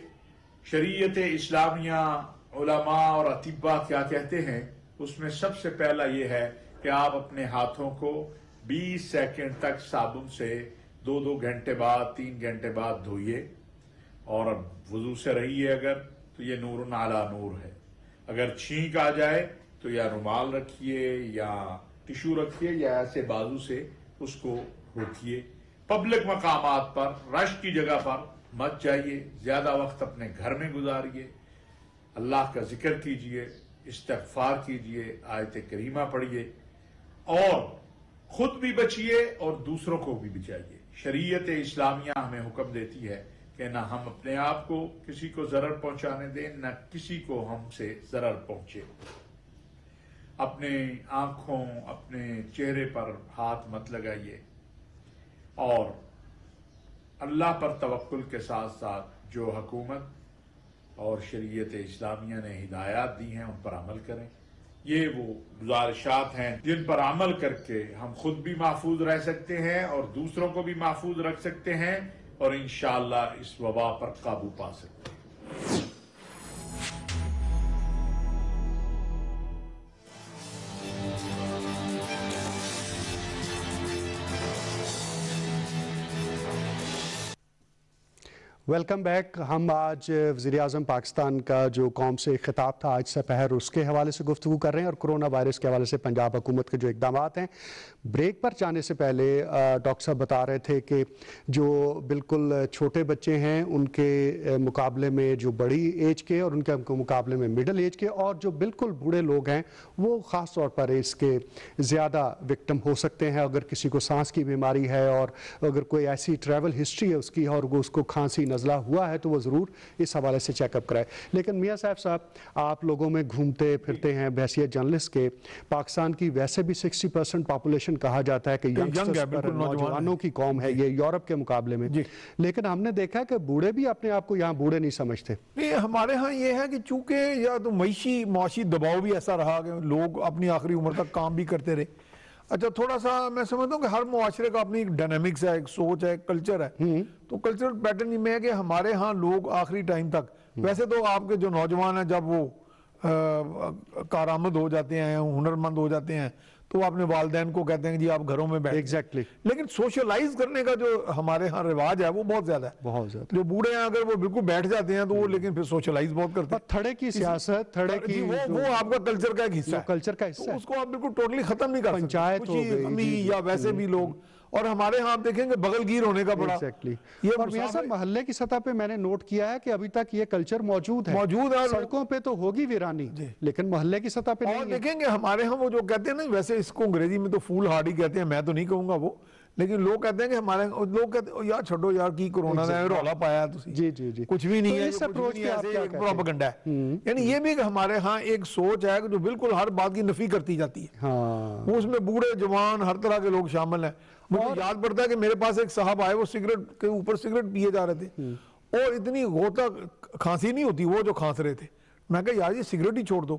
شریعت اسلامیہ علماء اور اطباء کیا کہتے ہیں؟ اس میں سب سے پہلا یہ ہے کہ آپ اپنے ہاتھوں کو بیس سیکنڈ تک صابن سے دو دو گھنٹے بعد، تین گھنٹے بعد دھوئیے۔ اور وضو سے رہیے اگر، تو یہ نور نالا نور ہے۔ اگر چھینک آ جائے، تو یا رومال رکھیے یا ٹشو رکھیے یا ایسے بازو سے اس کو روکیے پبلک مقامات پر رش کی جگہ پر مت جائیے، زیادہ وقت اپنے گھر میں گزاریے۔ اللہ کا ذکر کیجیے استغفار کیجیے آیت کریمہ پڑھیے۔ اور خود بھی بچیے اور دوسروں کو بھی بچائیے۔ شریعت اسلامیہ ہمیں حکم دیتی ہے کہ نہ ہم اپنے آپ کو کسی کو ضرر پہنچانے دیں، نہ کسی کو ہم سے ضرر پہنچے۔ اپنے آنکھوں، اپنے چہرے پر ہاتھ مت لگائیے۔ اور اللہ پر توکل کے ساتھ ساتھ جو حکومت اور شریعت اسلامیہ نے ہدایات دی ہیں، ان پر عمل کریں۔ یہ وہ گزارشات ہیں جن پر عمل کر کے ہم خود بھی محفوظ رہ سکتے ہیں اور دوسروں کو بھی محفوظ رکھ سکتے ہیں اور انشاءاللہ اس وبا پر قابو پا سکتے ہیں۔ ویلکم بیک ہم آج وزیر اعظم پاکستان کا جو قوم سے خطاب تھا آج سے پہر اس کے حوالے سے گفتگو کر رہے ہیں اور کرونا وائرس کے حوالے سے پنجاب حکومت کے جو اقدامات ہیں، بریک پر جانے سے پہلے ڈاکٹر صاحب بتا رہے تھے کہ جو بالکل چھوٹے بچے ہیں، ان کے مقابلے میں جو بڑی ایج کے اور ان کے مقابلے میں مڈل ایج کے اور جو بالکل بوڑھے لوگ ہیں، وہ خاص طور پر اس کے زیادہ وکٹم ہو سکتے ہیں۔ اگر کسی کو سانس کی بیماری ہے اور اگر کوئی ایسی ٹریول ہسٹری ہے اس کی اور وہ اس کو کھانسی نزلہ ہوا ہے تو وہ ضرور اس حوالے سے چیک اپ کرائے۔ لیکن میاں صاحب صاحب آپ لوگوں میں گھومتے پھرتے ہیں بحثیت جرنلسٹ کے پاکستان کی ویسے بھی سکسٹی پرسنٹ پاپولیشن کہا جاتا ہے کہ نوجوانوں کی قوم ہے یہ یورپ کے مقابلے میں۔ لیکن ہم نے دیکھا کہ بوڑھے بھی اپنے آپ کو یہاں بوڑھے نہیں سمجھتے۔ ہمارے ہاں یہ ہے کہ چونکہ یا تو معیشی معاشی دباؤ بھی ایسا رہا کہ لوگ اپنی آخری عمر تک کام بھی کرتے رہے۔ اچھا تھوڑا سا میں سمجھتا ہوں کہ ہر معاشرے کا اپنی ایک ڈائنامکس ہے ایک سوچ ہے ایک کلچر ہے۔ تو کلچر پیٹرن میں ہے کہ ہمارے ہاں لوگ آخری ٹائم تک ویسے تو آپ کے جو نوجوان ہیں جب وہ کارآمد ہو جاتے ہیں ہنرمند ہو جاتے ہیں تو اپنے والدین کو کہتے ہیں جی آپ گھروں میں بیٹھ exactly. لیکن سوشلائز کرنے کا جو ہمارے ہاں رواج ہے وہ بہت زیادہ ہے۔ بہت زیادہ۔ جو بوڑھے ہیں اگر وہ بالکل بیٹھ جاتے ہیں تو وہ لیکن پھر سوشلائز بہت کرتے ہیں۔ تھڑے کی سیاست تھڑے کی وہ آپ کا کلچر کا ایک حصہ ہے۔ کلچر کا حصہ ہے۔ اس کو آپ بالکل ٹوٹلی ختم نہیں کر سکتے۔ پنچایت ہو گئی۔ امی یا ویسے بھی لوگ اور ہمارے ہاں آپ دیکھیں گے بغل گیر ہونے کا بڑا یہ اور میاں صاحب محلے کی سطح پہ میں نے نوٹ کیا ہے کہ ابھی تک یہ کلچر موجود ہے۔ موجود ہے۔ سڑکوں پہ تو ہوگی ویرانی لیکن محلے کی سطح پہ نہیں اور دیکھیں گے ہمارے ہاں وہ جو کہتے ہیں نا ویسے اس کو انگریزی میں تو فول ہارڈ ہی کہتے ہیں میں تو نہیں کہوں گا وہ لیکن لوگ کہتے ہیں کہ ہمارے لوگ کہتے ہیں یار چھڑو یار کی کرونا نے رولا پایا ہے تسی۔ جی جی جی۔ کچھ بھی نہیں ہے کچھ بھی نہیں ہے ایک پروپگنڈا ہے۔ یعنی یہ بھی کہ ہمارے ہاں ایک سوچ ہے کہ جو بالکل ہر بات کی نفی کرتی جاتی ہے۔ ہاں۔ اس میں بوڑھے جوان ہر طرح کے لوگ شامل ہیں۔ مجھے یاد پڑتا ہے کہ میرے پاس ایک صاحب آئے وہ سگریٹ کے اوپر سگریٹ پیے جا رہے تھے۔ اور اتنی غوطہ کھانسی نہیں ہوتی وہ جو کھانس رہے تھے۔ میں کہا یار یہ سگریٹ ہی چھوڑ دو۔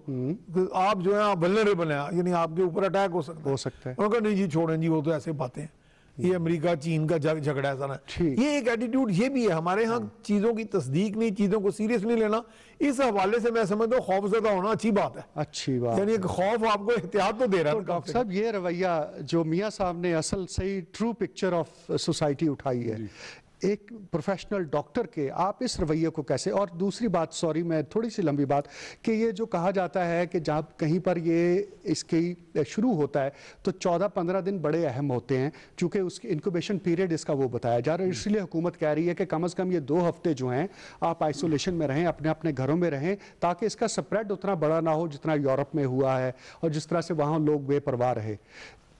آپ جو ہیں آپ ولنریبل ہیں یعنی آپ کے اوپر اٹیک ہو سکتا ہو سکتا ہے۔ انہوں نے کہا نہیں جی چھوڑیں جی وہ تو ایسے باتیں ہیں۔ یہ امریکہ چین کا جھگڑا ہے سارا ٹھیک۔ یہ ایک ایٹیٹیوڈ یہ بھی ہے۔ ہمارے ہاں۔ چیزوں کی تصدیق نہیں چیزوں کو سیریس نہیں لینا۔ اس حوالے سے میں سمجھتا ہوں خوف زدہ ہونا اچھی بات ہے۔ اچھی بات یعنی ایک خوف آپ کو احتیاط تو دے رہا ہے ڈاکٹر۔ صاحب یہ رویہ جو میاں صاحب نے اصل صحیح ٹرو پکچر آف سوسائٹی اٹھائی ہے۔ ایک پروفیشنل ڈاکٹر کے، آپ اس رویے کو کیسے؟ اور دوسری بات سوری میں تھوڑی سی لمبی بات، کہ یہ جو کہا جاتا ہے کہ جہاں کہیں پر یہ اس کی شروع ہوتا ہے، تو چودہ پندرہ دن بڑے اہم ہوتے ہیں، چونکہ اس کی انکوبیشن پیریڈ اس کا وہ بتایا جا رہا ہے۔ اس لیے حکومت کہہ رہی ہے کہ کم از کم یہ دو ہفتے جو ہیں، آپ آئسولیشن میں رہیں، اپنے اپنے گھروں میں رہیں، تاکہ اس کا سپریڈ اتنا بڑا نہ ہو جتنا یورپ میں ہوا ہے، اور جس طرح سے وہاں لوگ بے پرواہ رہے۔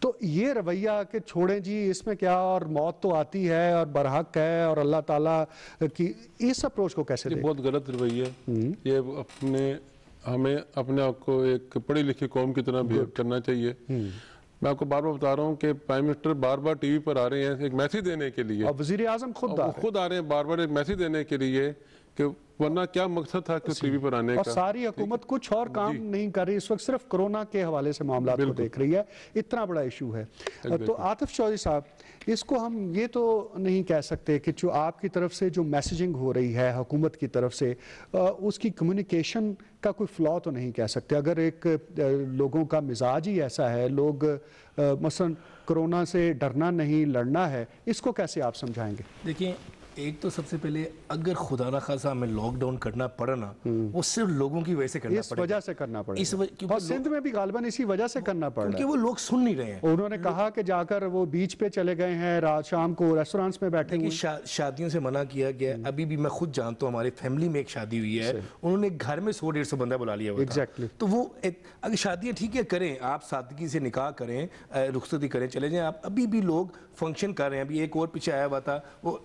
تو یہ رویہ کہ چھوڑیں جی اس میں کیا اور موت تو آتی ہے اور برحق ہے اور اللہ تعالیٰ کی اس اپروچ کو کیسے یہ بہت غلط رویہ ہے۔ یہ اپنے ہمیں اپنے آپ کو ایک پڑھی لکھی قوم کی طرح بہیو کرنا چاہیے۔ میں آپ کو بار بار بتا رہا ہوں کہ پرائم منسٹر بار بار ٹی وی پر آ رہے ہیں ایک میسیج دینے کے لیے۔ اور وزیر اعظم خود خود آ رہے ہیں بار بار ایک میسیج دینے کے لیے کہ ورنہ کیا مقصد تھا کہ ٹی وی پر آنے اور کا؟ ساری حکومت کچھ اور کام نہیں کر رہی اس وقت صرف کرونا کے حوالے سے معاملات کو دیکھ رہی ہے۔ اتنا بڑا ایشو ہے۔ تو آتف چودھری صاحب اس کو ہم یہ تو نہیں کہہ سکتے کہ جو آپ کی طرف سے جو میسیجنگ ہو رہی ہے حکومت کی طرف سے اس کی کمیونیکیشن کا کوئی فلا تو نہیں کہہ سکتے۔ اگر ایک لوگوں کا مزاج ہی ایسا ہے لوگ مثلا کرونا سے ڈرنا نہیں لڑنا ہے اس کو کیسے آپ سمجھائیں گے؟ دیکھیں ایک تو سب سے پہلے اگر خدا نہ خاصا ہمیں لاک ڈاؤن کرنا پڑا نا وہ صرف لوگوں کی وجہ سے کرنا اس پڑے وجہ سے کرنا پڑے اس وجہ- سندھ میں بھی غالباً اسی وجہ سے کرنا پڑ رہا ہے۔ کیونکہ وہ لوگ سن نہیں رہے ہیں۔ انہوں نے کہا کہ جا کر وہ بیچ پہ چلے گئے ہیں رات شام کو ریسٹورانٹس میں بیٹھے شا- شادیوں سے منع کیا گیا۔ ہے ابھی بھی میں خود جانتا ہوں ہماری فیملی میں ایک شادی ہوئی ہے۔ انہوں نے گھر میں سو ڈیڑھ سو بندہ بلا لیا ہوا تھا. تو وہ اگر شادیاں ٹھیک ہے کریں۔ آپ سادگی سے نکاح کریں رخصتی کریں چلے جائیں۔ آپ ابھی بھی لوگ فنکشن کر رہے ہیں۔ ابھی ایک اور پیچھے آیا ہوا تھا وہ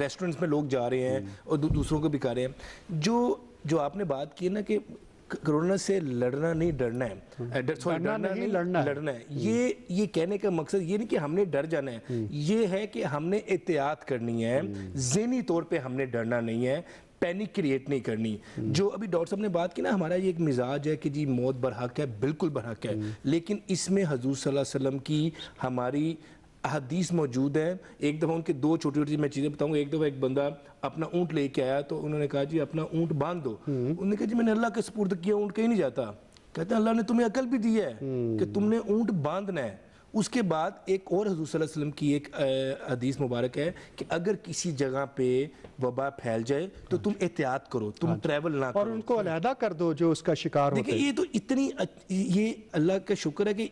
ریسٹورنٹس میں لوگ جا رہے ہیں اور دو- دوسروں کو بھی کر رہے ہیں۔ جو جو آپ نے بات کی نا کہ کرونا سے لڑنا نہیں ڈرنا ہے۔ ڈرنا نہیں، لڑنا ہے۔ لڑنا ہے۔ یہ یہ کہنے کا مقصد یہ نہیں کہ ہم نے ڈر جانا ہے۔ یہ ہے کہ ہم نے احتیاط کرنی ہے۔ ذہنی طور پہ ہم نے ڈرنا نہیں ہے۔ پینک کریٹ نہیں کرنی۔ جو ابھی ڈاکٹر صاحب نے بات کی نا ہمارا یہ ایک مزاج ہے کہ جی موت برحق ہے بالکل برحق ہے۔ لیکن اس میں حضور صلی اللہ علیہ وسلم کی ہماری حدیث موجود ہیں۔ ایک دفعہ ان کے دو چھوٹی چھوٹی میں چیزیں بتاؤں گا۔ ایک دفعہ ایک بندہ اپنا اونٹ لے کے آیا تو انہوں نے کہا جی اپنا اونٹ باندھ دو۔ انہوں نے کہا جی میں نے اللہ کے سپرد کیا اونٹ کہیں نہیں جاتا۔ کہتے ہیں اللہ نے تمہیں عقل بھی دی ہے کہ تم نے اونٹ باندھنا ہے۔ اس کے بعد ایک اور حضور صلی اللہ علیہ وسلم کی ایک حدیث مبارک ہے کہ اگر کسی جگہ پہ وبا پھیل جائے تو تم احتیاط کرو تم ٹریول نہ اور کرو۔ ان کو علیحدہ کر دو جو اس کا شکار ہوتے دیکھیں ہیں۔ یہ تو اتنی یہ اللہ کا شکر ہے کہ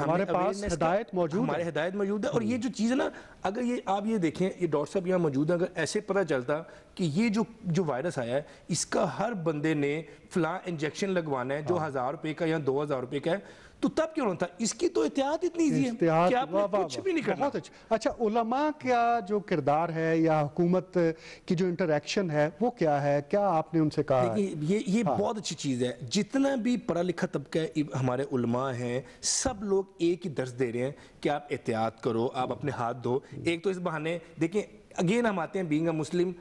ہمارے پاس ہدایت موجود ہے۔ ہمارے ہدایت موجود ہے اور یہ جو چیز ہے نا اگر یہ آپ یہ دیکھیں یہ ڈاکٹر صاحب یہاں موجود ہیں اگر ایسے پتہ چلتا کہ یہ جو جو وائرس آیا ہے اس کا ہر بندے نے فلاں انجیکشن لگوانا ہے جو ہزار روپے کا یا دو ہزار روپے کا ہے تو تب کیوں ہوتا اس کی تو احتیاط اتنی ایزی ہے کہ آپ نے کچھ بھی نہیں کرنا۔ بہت اچھا۔ اچھا علماء کا جو کردار ہے یا حکومت کی جو انٹریکشن ہے وہ کیا ہے؟ کیا آپ نے ان سے کہا؟ ہے یہ یہ بہت اچھی چیز ہے۔ جتنا بھی پڑھا لکھا طبقہ ہمارے علماء ہیں سب لوگ ایک ہی درس دے رہے ہیں کہ آپ احتیاط کرو آپ اپنے ہاتھ دھو۔ ایک تو اس بہانے دیکھیں اگین ہم آتے ہیں بینگ اے مسلم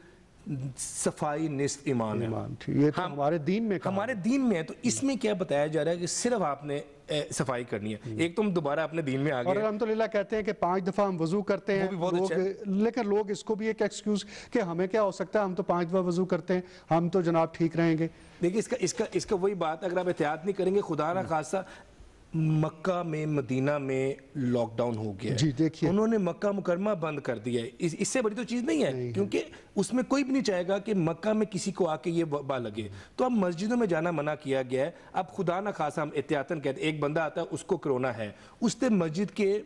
صفائی نصف ایمان ہے۔ ایمان ٹھیک، یہ تو ہم- ہمارے دین میں ہمارے دین میں ہے تو اس میں کیا بتایا جا رہا ہے کہ صرف آپ نے صفائی کرنی ہے۔ ایک تو ہم دوبارہ اپنے دین میں آ اور گئے الحمدللہ کہتے ہیں کہ پانچ دفعہ ہم وضو کرتے ہیں۔ وہ بھی بہت لوگ اچھا لیکن لوگ اس کو بھی ایک ایکسکیوز کہ ہمیں کیا ہو سکتا ہے ہم تو پانچ دفعہ وضو کرتے ہیں ہم تو جناب ٹھیک رہیں گے۔ دیکھیں اس کا اس کا اس کا وہی بات ہے، اگر آپ احتیاط نہیں کریں گے خدا نہ خاصا مکہ میں مدینہ میں لاک ڈاؤن ہو گیا ہے۔ جی، دیکھیے۔ انہوں نے مکہ مکرمہ بند کر دیا ہے۔ اس سے بڑی تو چیز نہیں ہے کیونکہ اس میں کوئی بھی نہیں چاہے گا کہ مکہ میں کسی کو آ کے یہ وبا لگے۔ تو اب مسجدوں میں جانا منع کیا گیا ہے۔ اب خدا نہ خاصا ہم احتیاطاً کہتے ہیں ایک بندہ آتا ہے اس کو کرونا ہے۔ اس نے مسجد کے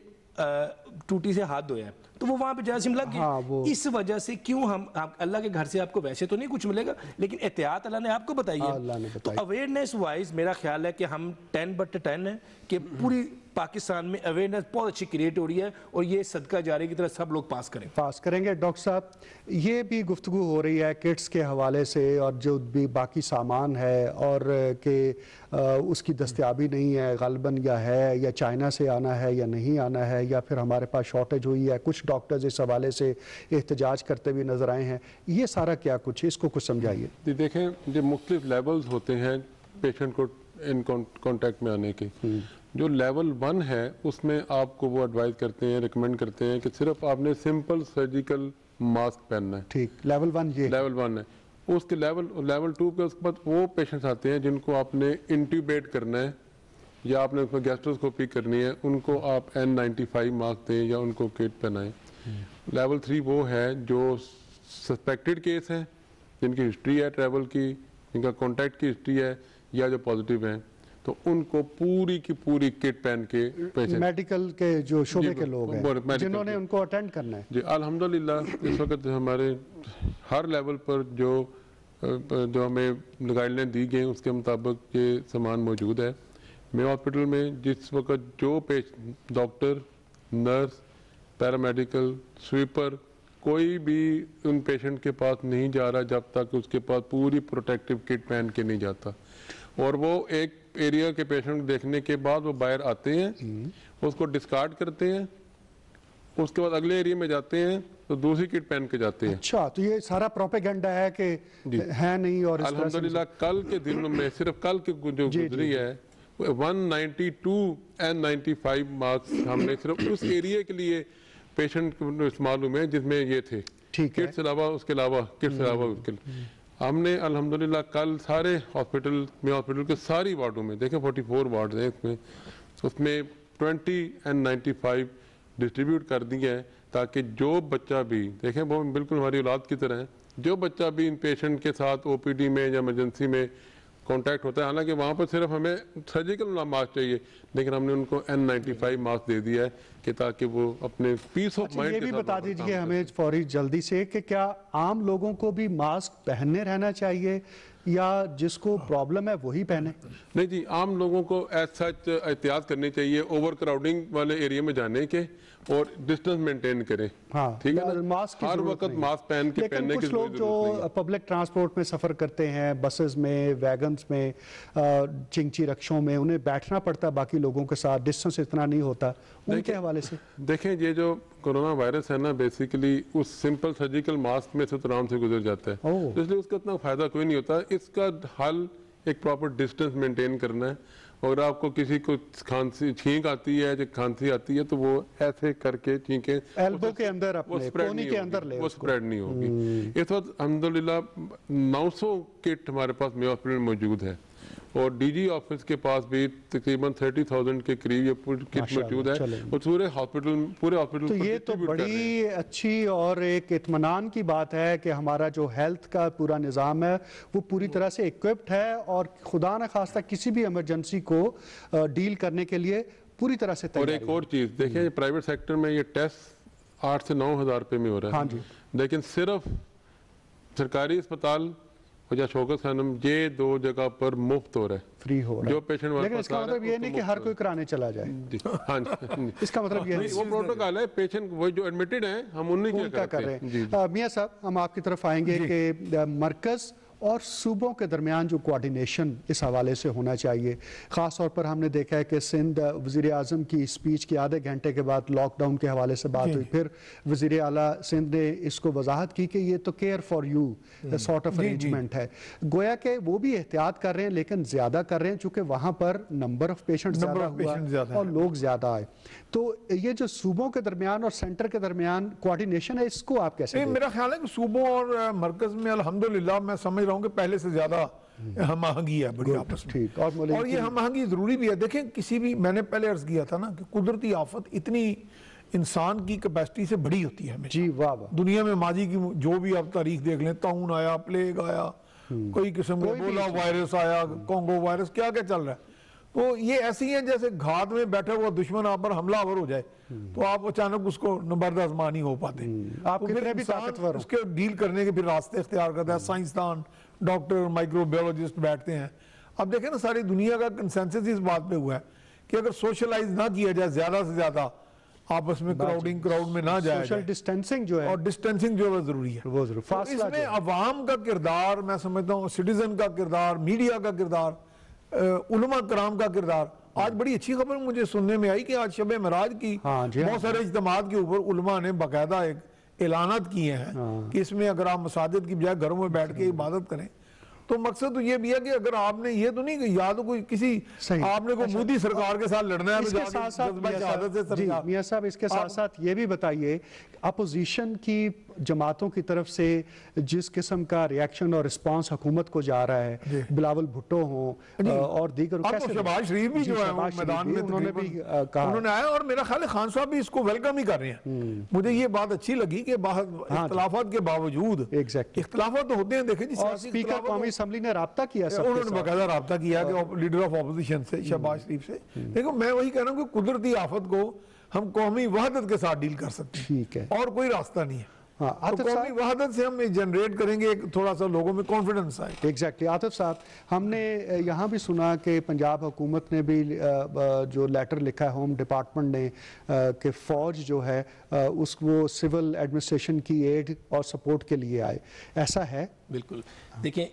ٹوٹی سے ہاتھ دھویا ہے۔ تو وہ وہاں پہ جراثیم لگ ہاں، وہ- گئے اس وجہ سے کیوں ہم اللہ کے گھر سے آپ کو ویسے تو نہیں کچھ ملے گا لیکن احتیاط اللہ نے آپ کو بتائی ہاں، ہے تو بتائی۔ اویئرنیس وائز میرا خیال ہے کہ ہم ٹین بٹ ٹین ہیں کہ پوری پاکستان میں اویئرنیس بہت اچھی کریٹ ہو رہی ہے اور یہ صدقہ جاری کی طرح سب لوگ پاس کریں۔ پاس کریں گے۔ ڈاکٹر صاحب یہ بھی گفتگو ہو رہی ہے کٹس کے حوالے سے اور جو بھی باقی سامان ہے اور کہ اس کی دستیابی نہیں ہے غالباً یا ہے یا چائنا سے آنا ہے یا نہیں آنا ہے یا پھر ہمارے پاس شارٹیج ہوئی ہے کچھ ڈاکٹرز اس حوالے سے احتجاج کرتے ہوئے نظر آئے ہیں۔ یہ سارا کیا کچھ ہے؟ اس کو کچھ سمجھائیے۔ جی دیکھیں جو مختلف لیولز ہوتے ہیں پیشنٹ کو ان کانٹیکٹ میں آنے کے۔ جو لیول ون ہے اس میں آپ کو وہ ایڈوائز کرتے ہیں ریکمینڈ کرتے ہیں کہ صرف آپ نے سمپل سرجیکل ماسک پہننا ہے۔ ٹھیک لیول ون یہ لیول ون ہے۔ اس کے لیول لیول ٹو پہ اس کے بعد وہ پیشنٹس آتے ہیں جن کو آپ نے انٹیوبیٹ کرنا ہے یا آپ نے اس میں گیسٹروسکوپی کرنی ہے ان کو آپ این نائنٹی فائیو مارک دیں یا ان کو کٹ پہنائیں۔ لیول تھری وہ ہے جو سسپیکٹڈ کیس ہیں جن کی ہسٹری ہے ٹریول کی جن کا کانٹیکٹ کی ہسٹری ہے یا جو پازیٹیو ہیں۔ تو ان کو پوری کی پوری کٹ پہن کے میڈیکل کے جو شعبے جی، کے لوگ ہیں جنہوں نے۔ ان کو اٹینڈ کرنا ہے۔ جی الحمدللہ اس وقت ہمارے ہر لیول پر جو جو ہمیں گائیڈ لائن دی گئی ہیں اس کے مطابق یہ سامان موجود ہے۔ میں ہاسپٹل میں جس وقت جو پیش ڈاکٹر نرس پیرامیڈیکل سویپر کوئی بھی ان پیشنٹ کے پاس نہیں جا رہا جب تک اس کے پاس پوری پروٹیکٹیو کٹ پہن کے نہیں جاتا۔ اور وہ ایک ایریا کے پیشنٹ دیکھنے کے بعد وہ باہر آتے ہیں اس کو ڈسکارڈ کرتے ہیں اس کے بعد اگلے ایریا میں جاتے ہیں تو دوسری کٹ پہن کے جاتے ہیں۔ اچھا تو یہ سارا پروپیگنڈا ہے کہ جی۔ ہے نہیں اور الحمدللہ کل کے دنوں میں صرف کل کے جو جی، گزری ہے one ninety two N ninety five marks ہم نے صرف اس ایریا کے لیے پیشنٹ معلوم ہے جس میں یہ تھے۔ کٹ سے علاوہ اس کے علاوہ کٹ سے علاوہ اس کے ہم نے الحمدللہ کل سارے ہاسپٹل میں ہاسپٹل کے ساری وارڈوں میں، دیکھیں فورٹی فور وارڈ ہیں اس میں اس میں twenty and ninety five distribute کر دیے ہیں تاکہ جو بچہ بھی، دیکھیں وہ بالکل ہماری اولاد کی طرح ہے جو بچہ بھی ان پیشنٹ کے ساتھ او پی ڈی میں یا ایمرجنسی میں کانٹیکٹ ہوتا ہے۔ حالانکہ وہاں پر صرف ہمیں سرجیکل ماسک چاہیے لیکن ہم نے ان کو این نائنٹی فائیو ماسک دے دیا ہے کہ تاکہ وہ اپنے پیس آف مائنڈ یہ بھی بتا دیجیے ہمیں فوری جلدی سے کہ کیا عام لوگوں کو بھی ماسک پہننے رہنا چاہیے یا جس کو پرابلم ہے وہی پہنے؟ نہیں جی عام لوگوں کو ایز سچ احتیاط کرنی چاہیے اوور کراؤڈنگ والے ایریا میں جانے کے۔ اور ڈسٹنس مینٹین کریں۔ ہاں ٹھیک ہے نا؟ ماسک کی ہر وقت۔ ماسک پہن کے پہننے کی لوگ جو پبلک ٹرانسپورٹ میں سفر کرتے ہیں بسز میں ویگنز میں چنگچی رکشوں میں انہیں بیٹھنا پڑتا ہے باقی لوگوں کے ساتھ ڈسٹنس اتنا نہیں ہوتا۔ ان کے حوالے سے۔ دیکھیں یہ جو کرونا وائرس ہے نا بیسیکلی اس سمپل سرجیکل ماسک میں سے تو آرام سے گزر جاتا ہے۔ اس لیے اس کا اتنا فائدہ کوئی نہیں ہوتا۔ اس کا حل ایک پراپر ڈسٹنس مینٹین کرنا ہے۔ اگر آپ کو کسی کو کھانسی چھینک آتی ہے یا کھانسی آتی ہے تو وہ ایسے کر کے چھینکیں۔ ایلبو کے اندر اپنے کونی کے اندر لے وہ spread نہیں ہوگی۔ اس وقت الحمدللہ نو سو کٹ ہمارے پاس میں ہاسپٹل موجود ہے۔ اور ڈی جی آفس کے پاس بھی تقریباً تھرٹی تھاؤزینڈ کے قریب یہ کٹ موجود ہے۔ اور پورے ہاسپٹل پورے ہاسپٹل تو یہ تو۔ بڑی اچھی اور ایک اطمینان کی بات ہے کہ ہمارا جو ہیلتھ کا پورا نظام ہے وہ پوری طرح سے اکوپڈ ہے اور خدا نہ خواستہ کسی بھی ایمرجنسی کو ڈیل کرنے کے لیے پوری طرح سے اور ایک اور چیز دیکھیں پرائیویٹ سیکٹر میں یہ ٹیسٹ آٹھ سے نو ہزار روپے میں ہو رہا ہے ہاں جی۔ لیکن صرف سرکاری اسپتال یا شوکت خانم یہ دو جگہ پر مفت ہو رہا ہے۔ فری ہو رہا جو ہے پیشنٹ ہمارے لیکن پاس اس کا آ رہا ہے، مطلب یہ اس نہیں کو کہ ہر کوئی کرانے چلا جائے۔ جی ہاں جی۔ ہاں جی اس کا مطلب یہ نہیں، وہ پروٹوکال ہے پیشنٹ وہ جو ایڈمیٹڈ ہیں ہم انہیں ان کا کیا کر کرتے۔ رہے ہیں جی۔ ہیں میاں صاحب ہم آپ کی طرف آئیں گے کہ مرکز اور صوبوں کے درمیان جو کوارڈینیشن اس حوالے سے ہونا چاہیے۔ خاص طور پر ہم نے دیکھا ہے کہ سندھ وزیر اعظم کی اسپیچ کے آدھے گھنٹے کے بعد لاک ڈاؤن کے حوالے سے بات ہوئی۔ پھر وزیر اعلیٰ سندھ نے اس کو وضاحت کی کہ یہ تو care for you sort of arrangement ہے۔ گویا کہ وہ بھی احتیاط کر رہے ہیں لیکن زیادہ کر رہے ہیں چونکہ وہاں پر نمبر آف پیشنٹ زیادہ ہوا اور لوگ زیادہ آئے۔ تو یہ جو صوبوں کے درمیان اور سینٹر کے درمیان کوارڈینیشن ہے اس کو آپ کیسے میرا خیال ہے کہ صوبوں اور مرکز میں الحمدللہ میں سمجھ رہا ہوں کہ پہلے سے زیادہ ہم آہنگی ہے بڑی آپس میں۔ اور یہ ہم آہنگی ضروری بھی ہے۔ دیکھیں کسی بھی میں نے پہلے عرض کیا تھا نا کہ قدرتی آفت اتنی انسان کی کیپیسٹی سے بڑی ہوتی ہے جی واہ دنیا میں ماضی کی جو بھی آپ تاریخ دیکھ لیں تعاون آیا پلیگ آیا کوئی قسم کا بولا وائرس آیا کونگو وائرس کیا کیا چل رہا ہے؟ تو یہ ایسی ہیں جیسے گھات میں بیٹھا ہوا دشمن آپ پر حملہ آور ہو جائے تو آپ اچانک اس کو نبرد آزما نہیں ہو پاتے۔ آپ کتنے بھی طاقتور اس کے ڈیل کرنے کے پھر راستے اختیار کرتا ہے سائنسدان ڈاکٹر مائکرو بیولوجسٹ بیٹھتے ہیں۔ اب دیکھیں نا ساری دنیا کا کنسنسس اس بات پہ ہوا ہے کہ اگر سوشلائز نہ کیا جائے زیادہ سے زیادہ آپس میں کراؤڈنگ کراؤڈ میں نہ جایا سوشل جائے ڈسٹینسنگ جو ہے۔ اور ڈسٹینسنگ جو ہے ضروری ہے۔ وہ ضرور اس میں۔ عوام کا کردار میں سمجھتا ہوں سٹیزن کا کردار میڈیا کا کردار علماء کرام کا کردار۔ آج بڑی اچھی خبر مجھے سننے میں آئی کہ آج شب معراج کی ہاں جی، ہاں بہت سارے اجتماعات کے اوپر علماء نے باقاعدہ ایک اعلانات کیے ہیں ہاں۔ کہ اس میں اگر آپ مساجد کی بجائے گھروں میں بیٹھ کے عبادت کریں تو مقصد تو یہ بھی ہے کہ اگر آپ نے یہ تو نہیں کہ یا تو کوئی کسی۔ آپ نے کوئی مودی سرکار کے ساتھ لڑنا ہے اس کے ساتھ ساتھ جی میاں صاحب اس کے ساتھ ساتھ یہ بھی بتائیے اپوزیشن کی جماعتوں کی طرف سے جس قسم کا ریاکشن اور رسپانس حکومت کو جا رہا ہے بلاول بھٹو ہوں اور دیگر شہباز شریف بھی جی، جو ہے میدان میں انہوں نے بھی کہا۔ انہوں نے آیا اور میرا خیال ہے خان صاحب بھی اس کو ویلکم ہی کر رہے ہیں۔ مجھے یہ بات اچھی لگی کہ ہاں اختلافات کے باوجود. اختلافات تو ہوتے ہیں دیکھیں جی اور اختلافات قومی اسمبلی نے رابطہ کیا سب انہوں نے باقاعدہ رابطہ کیا کہ لیڈر آف اپوزیشن سے شہباز شریف سے۔ دیکھو میں وہی کہہ رہا ہوں کہ قدرتی آفت کو ہم قومی وحدت کے ساتھ ڈیل کر سکتے ہیں۔ ٹھیک ہے۔ اور کوئی راستہ نہیں ہے۔ ہاں قومی وحدت سے ہم جنریٹ کریں گے تھوڑا سا لوگوں میں کانفیڈنس آئے۔ ایگزیکٹلی عاطف صاحب ہم نے یہاں بھی سنا کہ پنجاب حکومت نے بھی جو لیٹر لکھا ہے ہوم ڈپارٹمنٹ نے کہ فوج جو ہے اس وہ سول ایڈمنسٹریشن کی ایڈ اور سپورٹ کے لیے آئے۔ ایسا ہے؟ بالکل۔ دیکھیں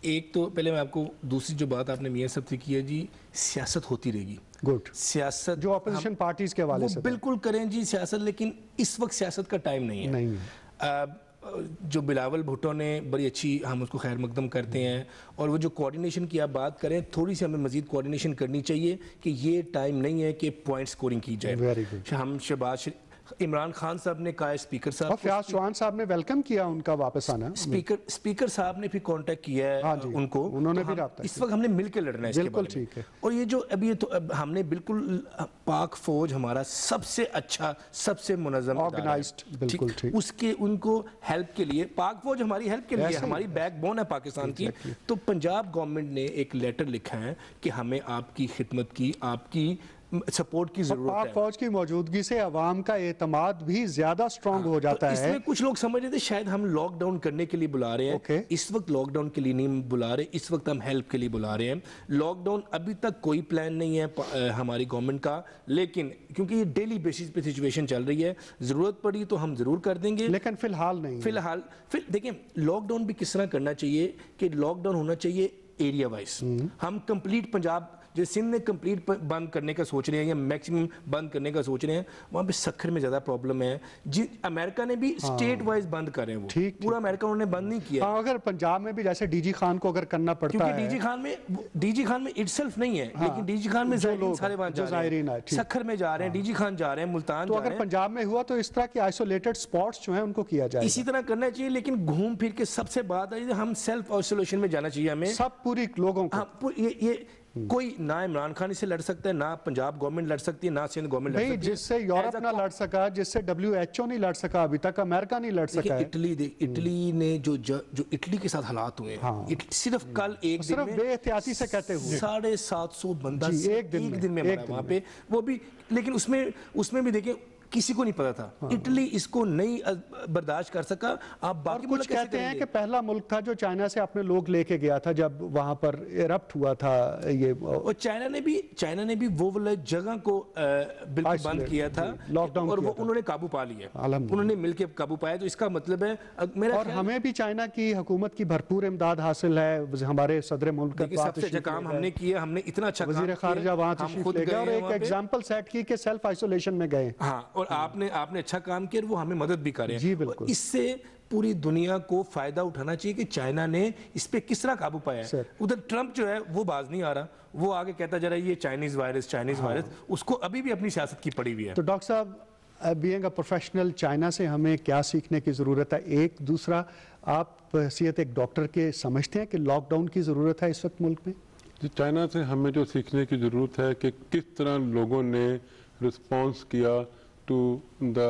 ایک تو پہلے میں آپ کو دوسری جو بات آپ نے میاں صاحب سے کی ہے جی سیاست ہوتی رہے گی۔ گڈ سیاست جو اپوزیشن پارٹیز کے حوالے وہ سے بالکل کریں جی سیاست لیکن اس وقت سیاست کا ٹائم نہیں ہے۔ نہیں جو بلاول بھٹو نے بڑی اچھی ہم اس کو خیر مقدم کرتے ہیں اور وہ جو کوارڈینیشن کی آپ بات کریں تھوڑی سی ہمیں مزید کوارڈینیشن کرنی چاہیے کہ یہ ٹائم نہیں ہے کہ پوائنٹ سکورنگ کی جائے. ہم شہباز عمران خان صاحب نے کہا اسپیکر اور صاحب فیاض چوہان صاحب نے ویلکم کیا ان کا واپس آنا اسپیکر اسپیکر صاحب نے بھی کانٹیکٹ کیا ہے ہاں جی، ان کو انہوں نے بھی رابطہ اس وقت ہم نے مل کے لڑنا ہے اس کے بالکل ٹھیک ہے۔ اور یہ جو ابھی یہ تو ہم نے بالکل پاک فوج ہمارا سب سے اچھا سب سے منظم۔ Organised، بالکل ٹھیک۔ اس کے ان کو ہیلپ کے لیے پاک فوج ہماری ہیلپ کے لیے۔ ہماری بیک بون ہے پاکستان کی تو پنجاب گورنمنٹ نے ایک لیٹر لکھا ہے کہ ہمیں آپ کی خدمت کی آپ کی سپورٹ کی ضرورت پاک ہے۔ فوج کی موجودگی سے عوام کا اعتماد بھی زیادہ سٹرونگ ہو جاتا اس ہے۔ میں کچھ لوگ سمجھ رہے تھے شاید ہم لاک ڈاؤن کرنے کے لیے بلا رہے۔ ہیں۔ اس وقت لاک ڈاؤن کے لیے نہیں بلا رہے اس وقت ہم ہیلپ کے لیے بلا رہے ہیں۔ لاک ڈاؤن ابھی تک کوئی پلان نہیں ہے ہماری گورنمنٹ کا۔ لیکن کیونکہ یہ ڈیلی بیسس پہ سچویشن چل رہی ہے ضرورت پڑی تو ہم ضرور کر دیں گے۔ لیکن فی الحال نہیں فی الحال دیکھیں لاک ڈاؤن بھی کس طرح کرنا چاہیے کہ لاک ڈاؤن ہونا چاہیے ایریا وائز ہم کمپلیٹ پنجاب جو سندھ میں کمپلیٹ بند کرنے کا سوچ رہے ہیں یا میکسیمم بند کرنے کا سوچ رہے ہیں وہاں پہ سکھر میں زیادہ پرابلم ہے۔ جی امریکہ نے بھی اسٹیٹ وائز بند کرے ہیں وہ پورا امریکہ انہوں نے بند نہیں کیا۔ ہاں اگر پنجاب میں بھی جیسے ڈی جی خان کو اگر کرنا پڑتا کیونکہ ڈی ہے جی خان میں ڈی جی خان میں اٹسلف نہیں ہے لیکن ڈی جی خان میں زائرین سارے وہاں جا رہے ہیں۔ سکھر میں جا رہے ہیں ڈی جی خان جا رہے ہیں ملتان تو جا اگر رہے ہیں۔ پنجاب میں ہوا تو اس طرح کے آئسولیٹڈ سپورٹس جو ہیں ان کو کیا جائے اسی طرح کرنا چاہیے لیکن گھوم پھر کے سب سے بات ہے ہم سیلف آئسولیشن میں جانا چاہیے ہمیں۔ سب پوری لوگوں کو۔ ہاں یہ کوئی نہ عمران خان اس سے لڑ سکتا ہے نہ پنجاب گورنمنٹ لڑ سکتی ہے نہ سندھ گورنمنٹ لڑ سکتی ہے۔ جس سے یورپ نہ لڑ سکا جس سے ڈبلیو ایچ او نہیں لڑ سکا ابھی تک امریکہ نہیں لڑ سکا ہے۔ اٹلی اٹلی نے جو جو اٹلی کے ساتھ حالات ہوئے ہیں صرف کل ایک دن صرف میں بے احتیاطی سے کہتے ہوئے۔ ساڑھے سات سو بندہ جی، ایک دن میں، مرا وہاں۔ پہ۔ وہ بھی لیکن اس میں اس میں بھی دیکھیں کسی کو نہیں پتا تھا۔ اٹلی اس کو نہیں برداشت کر سکا۔ آپ باقی کچھ کہتے ہیں کہ پہلا ملک تھا جو چائنا سے اپنے لوگ لے کے گیا تھا جب وہاں پر ایرپٹ ہوا تھا یہ اور چائنا نے بھی چائنا نے بھی وہ والا جگہ کو بالکل بند کیا تھا جی، لاک ڈاؤن اور وہ۔ انہوں نے قابو پا لیا۔ انہوں نے مل کے قابو پایا۔ تو اس کا مطلب ہے میرا اور ہمیں بھی چائنا کی حکومت کی بھرپور امداد حاصل ہے۔ ہمارے صدر ملک وہاں سب سے اچھا کام ہم۔ نے کیا ہم نے اتنا اچھا کام وزیر خارجہ وہاں تشریف لے گئے اور ایک۔ ایگزامپل سیٹ کی کہ سیلف آئسولیشن میں گئے۔ ہاں اور آپ نے آپ نے اچھا کام کیا اور وہ ہمیں مدد بھی کرے جی، بالکل۔ اس سے پوری دنیا کو فائدہ اٹھانا چاہیے کہ چائنا نے اس پہ کس طرح قابو پایا ہے۔ ادھر ٹرمپ جو ہے وہ باز نہیں آ رہا۔ وہ آگے کہتا جا رہا ہے یہ چائنیز وائرس چائنیز وائرس اس کو ابھی بھی اپنی سیاست کی پڑی ہوئی ہے۔ تو ڈاکٹر صاحب بینگ اے پروفیشنل چائنا سے ہمیں کیا سیکھنے کی ضرورت ہے؟ ایک دوسرا آپ حیثیت ایک ڈاکٹر کے سمجھتے ہیں کہ لاک ڈاؤن کی ضرورت ہے اس وقت ملک میں؟ جی چائنا سے ہمیں جو سیکھنے کی ضرورت ہے کہ کس طرح لوگوں نے رسپانس کیا to the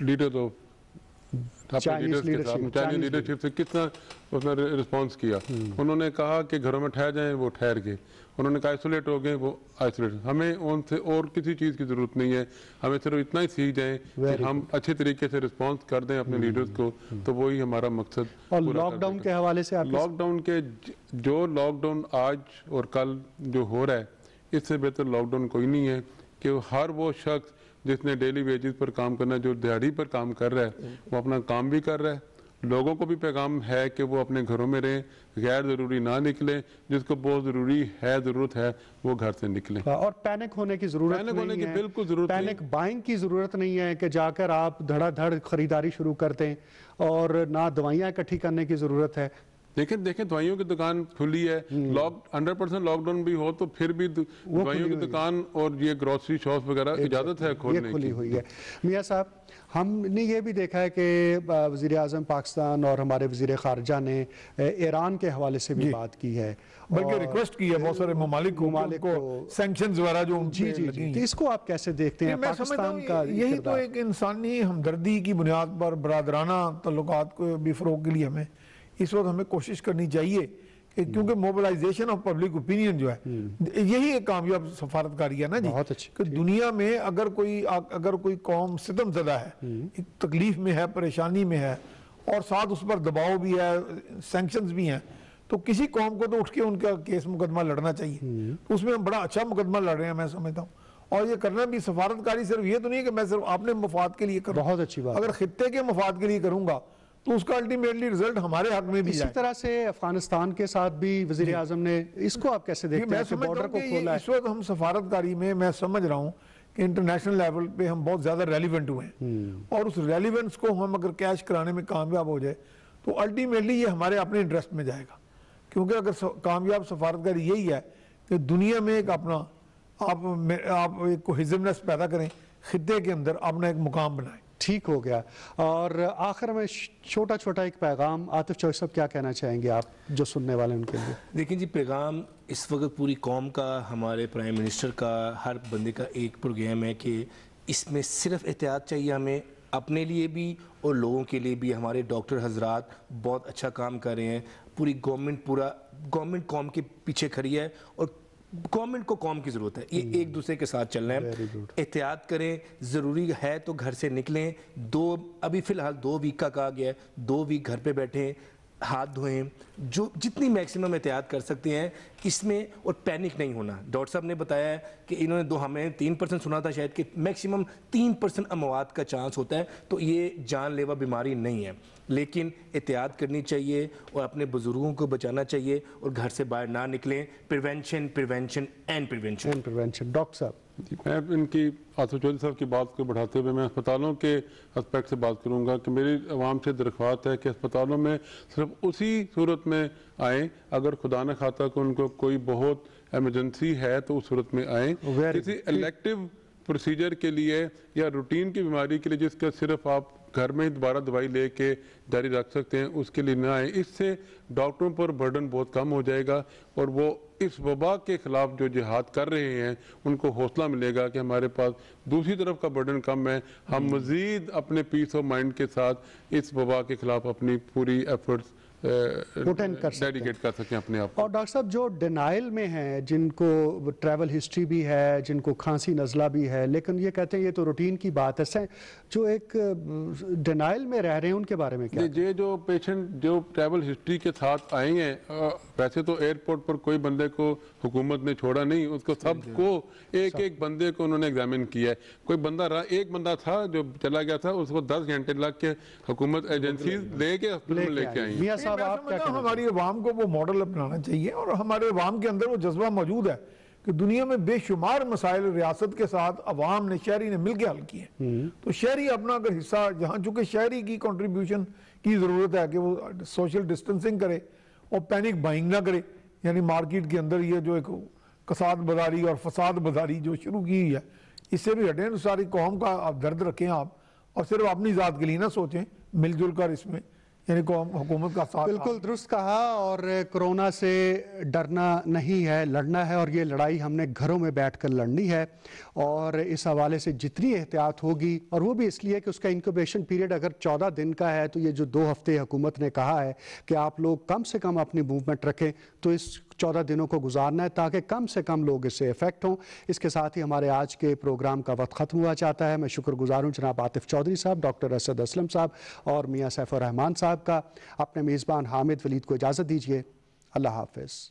leader of Chinese leadership سے کتنا اس نے رسپانس کیا انہوں نے کہا کہ گھروں میں ٹھہر جائیں وہ ٹھہر گئے انہوں نے کہا آئسولیٹ ہو گئے وہ آئسولیٹ ہمیں ان سے اور کسی چیز کی ضرورت نہیں ہے ہمیں صرف اتنا ہی سیکھ جائیں کہ ہم اچھے طریقے سے رسپانس کر دیں اپنے لیڈرز کو تو وہی ہمارا مقصد اور لاک ڈاؤن۔ کے حوالے سے لاک ڈاؤن کے جو لاک ڈاؤن آج اور کل جو ہو رہا ہے اس سے بہتر لاک ڈاؤن کوئی نہیں ہے کہ ہر وہ شخص جس نے ڈیلی ویجز پر کام کرنا جو دیہڑی پر کام کر رہا ہے وہ اپنا کام بھی کر رہا ہے۔ لوگوں کو بھی پیغام ہے کہ وہ اپنے گھروں میں رہیں غیر ضروری نہ نکلیں۔ جس کو بہت ضروری ہے ضرورت ہے وہ گھر سے نکلیں۔ اور پینک ہونے کی ضرورت پینک ہونے کی بالکل ضرورت نہیں۔ پینک بائنگ کی ضرورت نہیں ہے کہ جا کر آپ دھڑا دھڑ خریداری شروع کر دیں اور نہ دوائیاں اکٹھی کرنے کی ضرورت ہے۔ دیکھیں دیکھیں دوائیوں کی دکان کھلی ہے۔ انڈر پرسن لاک ڈاؤن بھی ہو تو پھر بھی دوائیوں کی دکان اور یہ گروسری شاپ وغیرہ اجازت ہے کھولنے کی۔ ہوئی ہے۔ میاں صاحب ہم نے یہ بھی دیکھا ہے کہ وزیر اعظم پاکستان اور ہمارے وزیر خارجہ نے ایران کے حوالے سے بھی جی۔ بات کی ہے۔ بلکہ ریکویسٹ کی ہے بہت سارے ممالک ممالک کو۔ سینکشنز وغیرہ جو جی،, جی جی جی۔ اس کو آپ کیسے دیکھتے ہیں؟ پاکستان کا یہی تو ایک انسانی ہمدردی کی بنیاد پر برادرانہ تعلقات کو بھی فروغ کے لیے ہمیں اس وقت ہمیں کوشش کرنی چاہیے کہ کیونکہ موبلائزیشن آف پبلک اوپینین جو ہے یہی ایک کامیاب سفارتکاری ہے نا جی۔ اچھی کہ دنیا میں اگر کوئی اگر کوئی قوم ستم زدہ ہے تکلیف میں ہے پریشانی میں ہے اور ساتھ اس پر دباؤ بھی ہے سینکشنز بھی ہیں تو کسی قوم کو تو اٹھ کے ان کا کیس مقدمہ لڑنا چاہیے۔ اس میں ہم بڑا اچھا مقدمہ لڑ رہے ہیں میں سمجھتا ہوں۔ اور یہ کرنا بھی سفارتکاری صرف یہ تو نہیں ہے کہ میں صرف آپ نے مفاد کے لیے کروں۔ بہت اچھی بات اگر خطے کے مفاد کے لیے کروں گا تو اس کا الٹیمیٹلی ریزلٹ ہمارے حق میں بھی اسی طرح سے افغانستان کے ساتھ بھی وزیراعظم نے اس کو آپ کیسے جی، دیکھتے ہیں کہ بارڈر کو کھولا ہے؟ اس وقت ہم سفارتکاری میں میں سمجھ رہا ہوں کہ انٹرنیشنل لیول پہ ہم بہت زیادہ ریلیونٹ ہوئے ہیں۔ اور اس ریلیونٹ کو ہم اگر کیش کرانے میں کامیاب ہو جائے تو الٹیمیٹلی یہ ہمارے اپنے انٹرسٹ میں جائے گا۔ کیونکہ اگر کامیاب سفارتکاری یہی ہے کہ دنیا میں ایک اپنا آپ آپ ایک کوہزمنس پیدا کریں خطے کے اندر اپنا ایک مقام بنائیں۔ ٹھیک ہو گیا۔ اور آخر میں چھوٹا چھوٹا ایک پیغام، عاطف چوہی صاحب، کیا کہنا چاہیں گے آپ جو سننے والے ہیں ان کے لیے؟ دیکھیں جی پیغام اس وقت پوری قوم کا، ہمارے پرائم منسٹر کا، ہر بندے کا ایک پروگرام ہے کہ اس میں صرف احتیاط چاہیے ہمیں اپنے لیے بھی اور لوگوں کے لیے بھی۔ ہمارے ڈاکٹر حضرات بہت اچھا کام کر رہے ہیں۔ پوری گورنمنٹ، پورا گورنمنٹ قوم کے پیچھے کھڑی ہے اور گورنمنٹ کو قوم کی ضرورت ہے۔ یہ ایک دوسرے کے ساتھ چلنا ہے۔ احتیاط کریں۔ ضروری ہے تو گھر سے نکلیں۔ دو ابھی فی الحال دو ویک کا کہا گیا ہے۔ دو ویک گھر پہ بیٹھیں ہاتھ دھوئیں۔ جو جتنی میکسیمم احتیاط کر سکتے ہیں اس میں اور پینک نہیں ہونا۔ ڈاکٹر صاحب نے بتایا ہے کہ انہوں نے دو ہمیں تین پرسن سنا تھا شاید کہ میکسیمم تین پرسنٹ اموات کا چانس ہوتا ہے۔ تو یہ جان لیوا بیماری نہیں ہے۔ لیکن احتیاط کرنی چاہیے اور اپنے بزرگوں کو بچانا چاہیے اور گھر سے باہر نہ نکلیں۔ Prevention prevention and prevention and prevention doctor صاحب میں ان کی آصف چودھری صاحب کی بات کو بڑھاتے ہوئے میں اسپتالوں کے اسپیکٹ سے بات کروں گا کہ میری عوام سے درخواست ہے کہ اسپتالوں میں صرف اسی صورت میں آئیں۔ اگر خدا نہ خاتا کہ ان کو کوئی بہت ایمرجنسی ہے تو اس صورت میں آئیں۔ کسی الیکٹیو پروسیجر کے لیے یا روٹین کی بیماری کے لیے جس کا صرف آپ گھر میں دوبارہ دوائی لے کے جاری رکھ سکتے ہیں اس کے لیے نہ آئیں۔ اس سے ڈاکٹروں پر برڈن بہت کم ہو جائے گا اور وہ اس وبا کے خلاف جو جہاد کر رہے ہیں ان کو حوصلہ ملے گا کہ ہمارے پاس دوسری طرف کا برڈن کم ہے۔ ہم مزید اپنے پیس آف مائنڈ کے ساتھ اس وبا کے خلاف اپنی پوری ایفرٹس ڈیڈیکیٹ کر سکیں اپنے آپ اور ڈاکٹر صاحب جو ڈینائل میں ہیں جن کو ٹریول ہسٹری بھی ہے جن کو کھانسی نزلہ بھی ہے لیکن یہ کہتے ہیں یہ تو روٹین کی بات ہے۔ جو ایک ڈینائل میں رہ رہے ہیں ان کے بارے میں کیا یہ جو پیشنٹ جو ٹریول ہسٹری کے ساتھ آئے ہیں ویسے تو ایئرپورٹ پر کوئی بندے کو حکومت نے چھوڑا نہیں اس کو سب جی، جی، کو جی، ایک ایک بندے کو انہوں نے ایگزامن کیا ہے۔ کوئی بندہ رہا ایک بندہ تھا جو چلا گیا تھا اس کو دس گھنٹے لگ کے حکومت ایجنسیز لے کے لے کے آئیں میاں صاحب آپ کیا ہماری عوام کو وہ ماڈل اپنانا چاہیے اور ہمارے عوام کے اندر وہ جذبہ موجود ہے۔ کہ دنیا میں بے شمار مسائل ریاست کے ساتھ عوام نے شہری نے مل کے حل کی ہیں۔ تو شہری اپنا اگر حصہ جہاں چونکہ شہری کی کنٹریبیوشن کی ضرورت ہے کہ وہ سوشل ڈسٹنسنگ کرے اور پینک بائنگ نہ کرے یعنی مارکیٹ کے اندر یہ جو ایک کساد بزاری اور فساد بزاری جو شروع کی ہے اس سے بھی ہٹیں۔ ساری قوم کا آپ درد رکھیں آپ اور صرف اپنی ذات کے لیے نہ سوچیں مل جل کر اس میں یعنی حکومت کا ساتھ بالکل درست کہا اور کرونا سے ڈرنا نہیں ہے، لڑنا ہے اور یہ لڑائی ہم نے گھروں میں بیٹھ کر لڑنی ہے اور اس حوالے سے جتنی احتیاط ہوگی اور وہ بھی اس لیے کہ اس کا انکوبیشن پیریڈ اگر چودہ دن کا ہے تو یہ جو دو ہفتے حکومت نے کہا ہے کہ آپ لوگ کم سے کم اپنی موومنٹ رکھیں تو اس چودہ دنوں کو گزارنا ہے تاکہ کم سے کم لوگ اس سے افیکٹ ہوں۔ اس کے ساتھ ہی ہمارے آج کے پروگرام کا وقت ختم ہوا چاہتا ہے۔ میں شکر گزار ہوں جناب عاطف چودھری صاحب، ڈاکٹر اسد اسلم صاحب اور میاں سیف الرحمان صاحب کا۔ اپنے میزبان حامد ولید کو اجازت دیجیے اللہ حافظ۔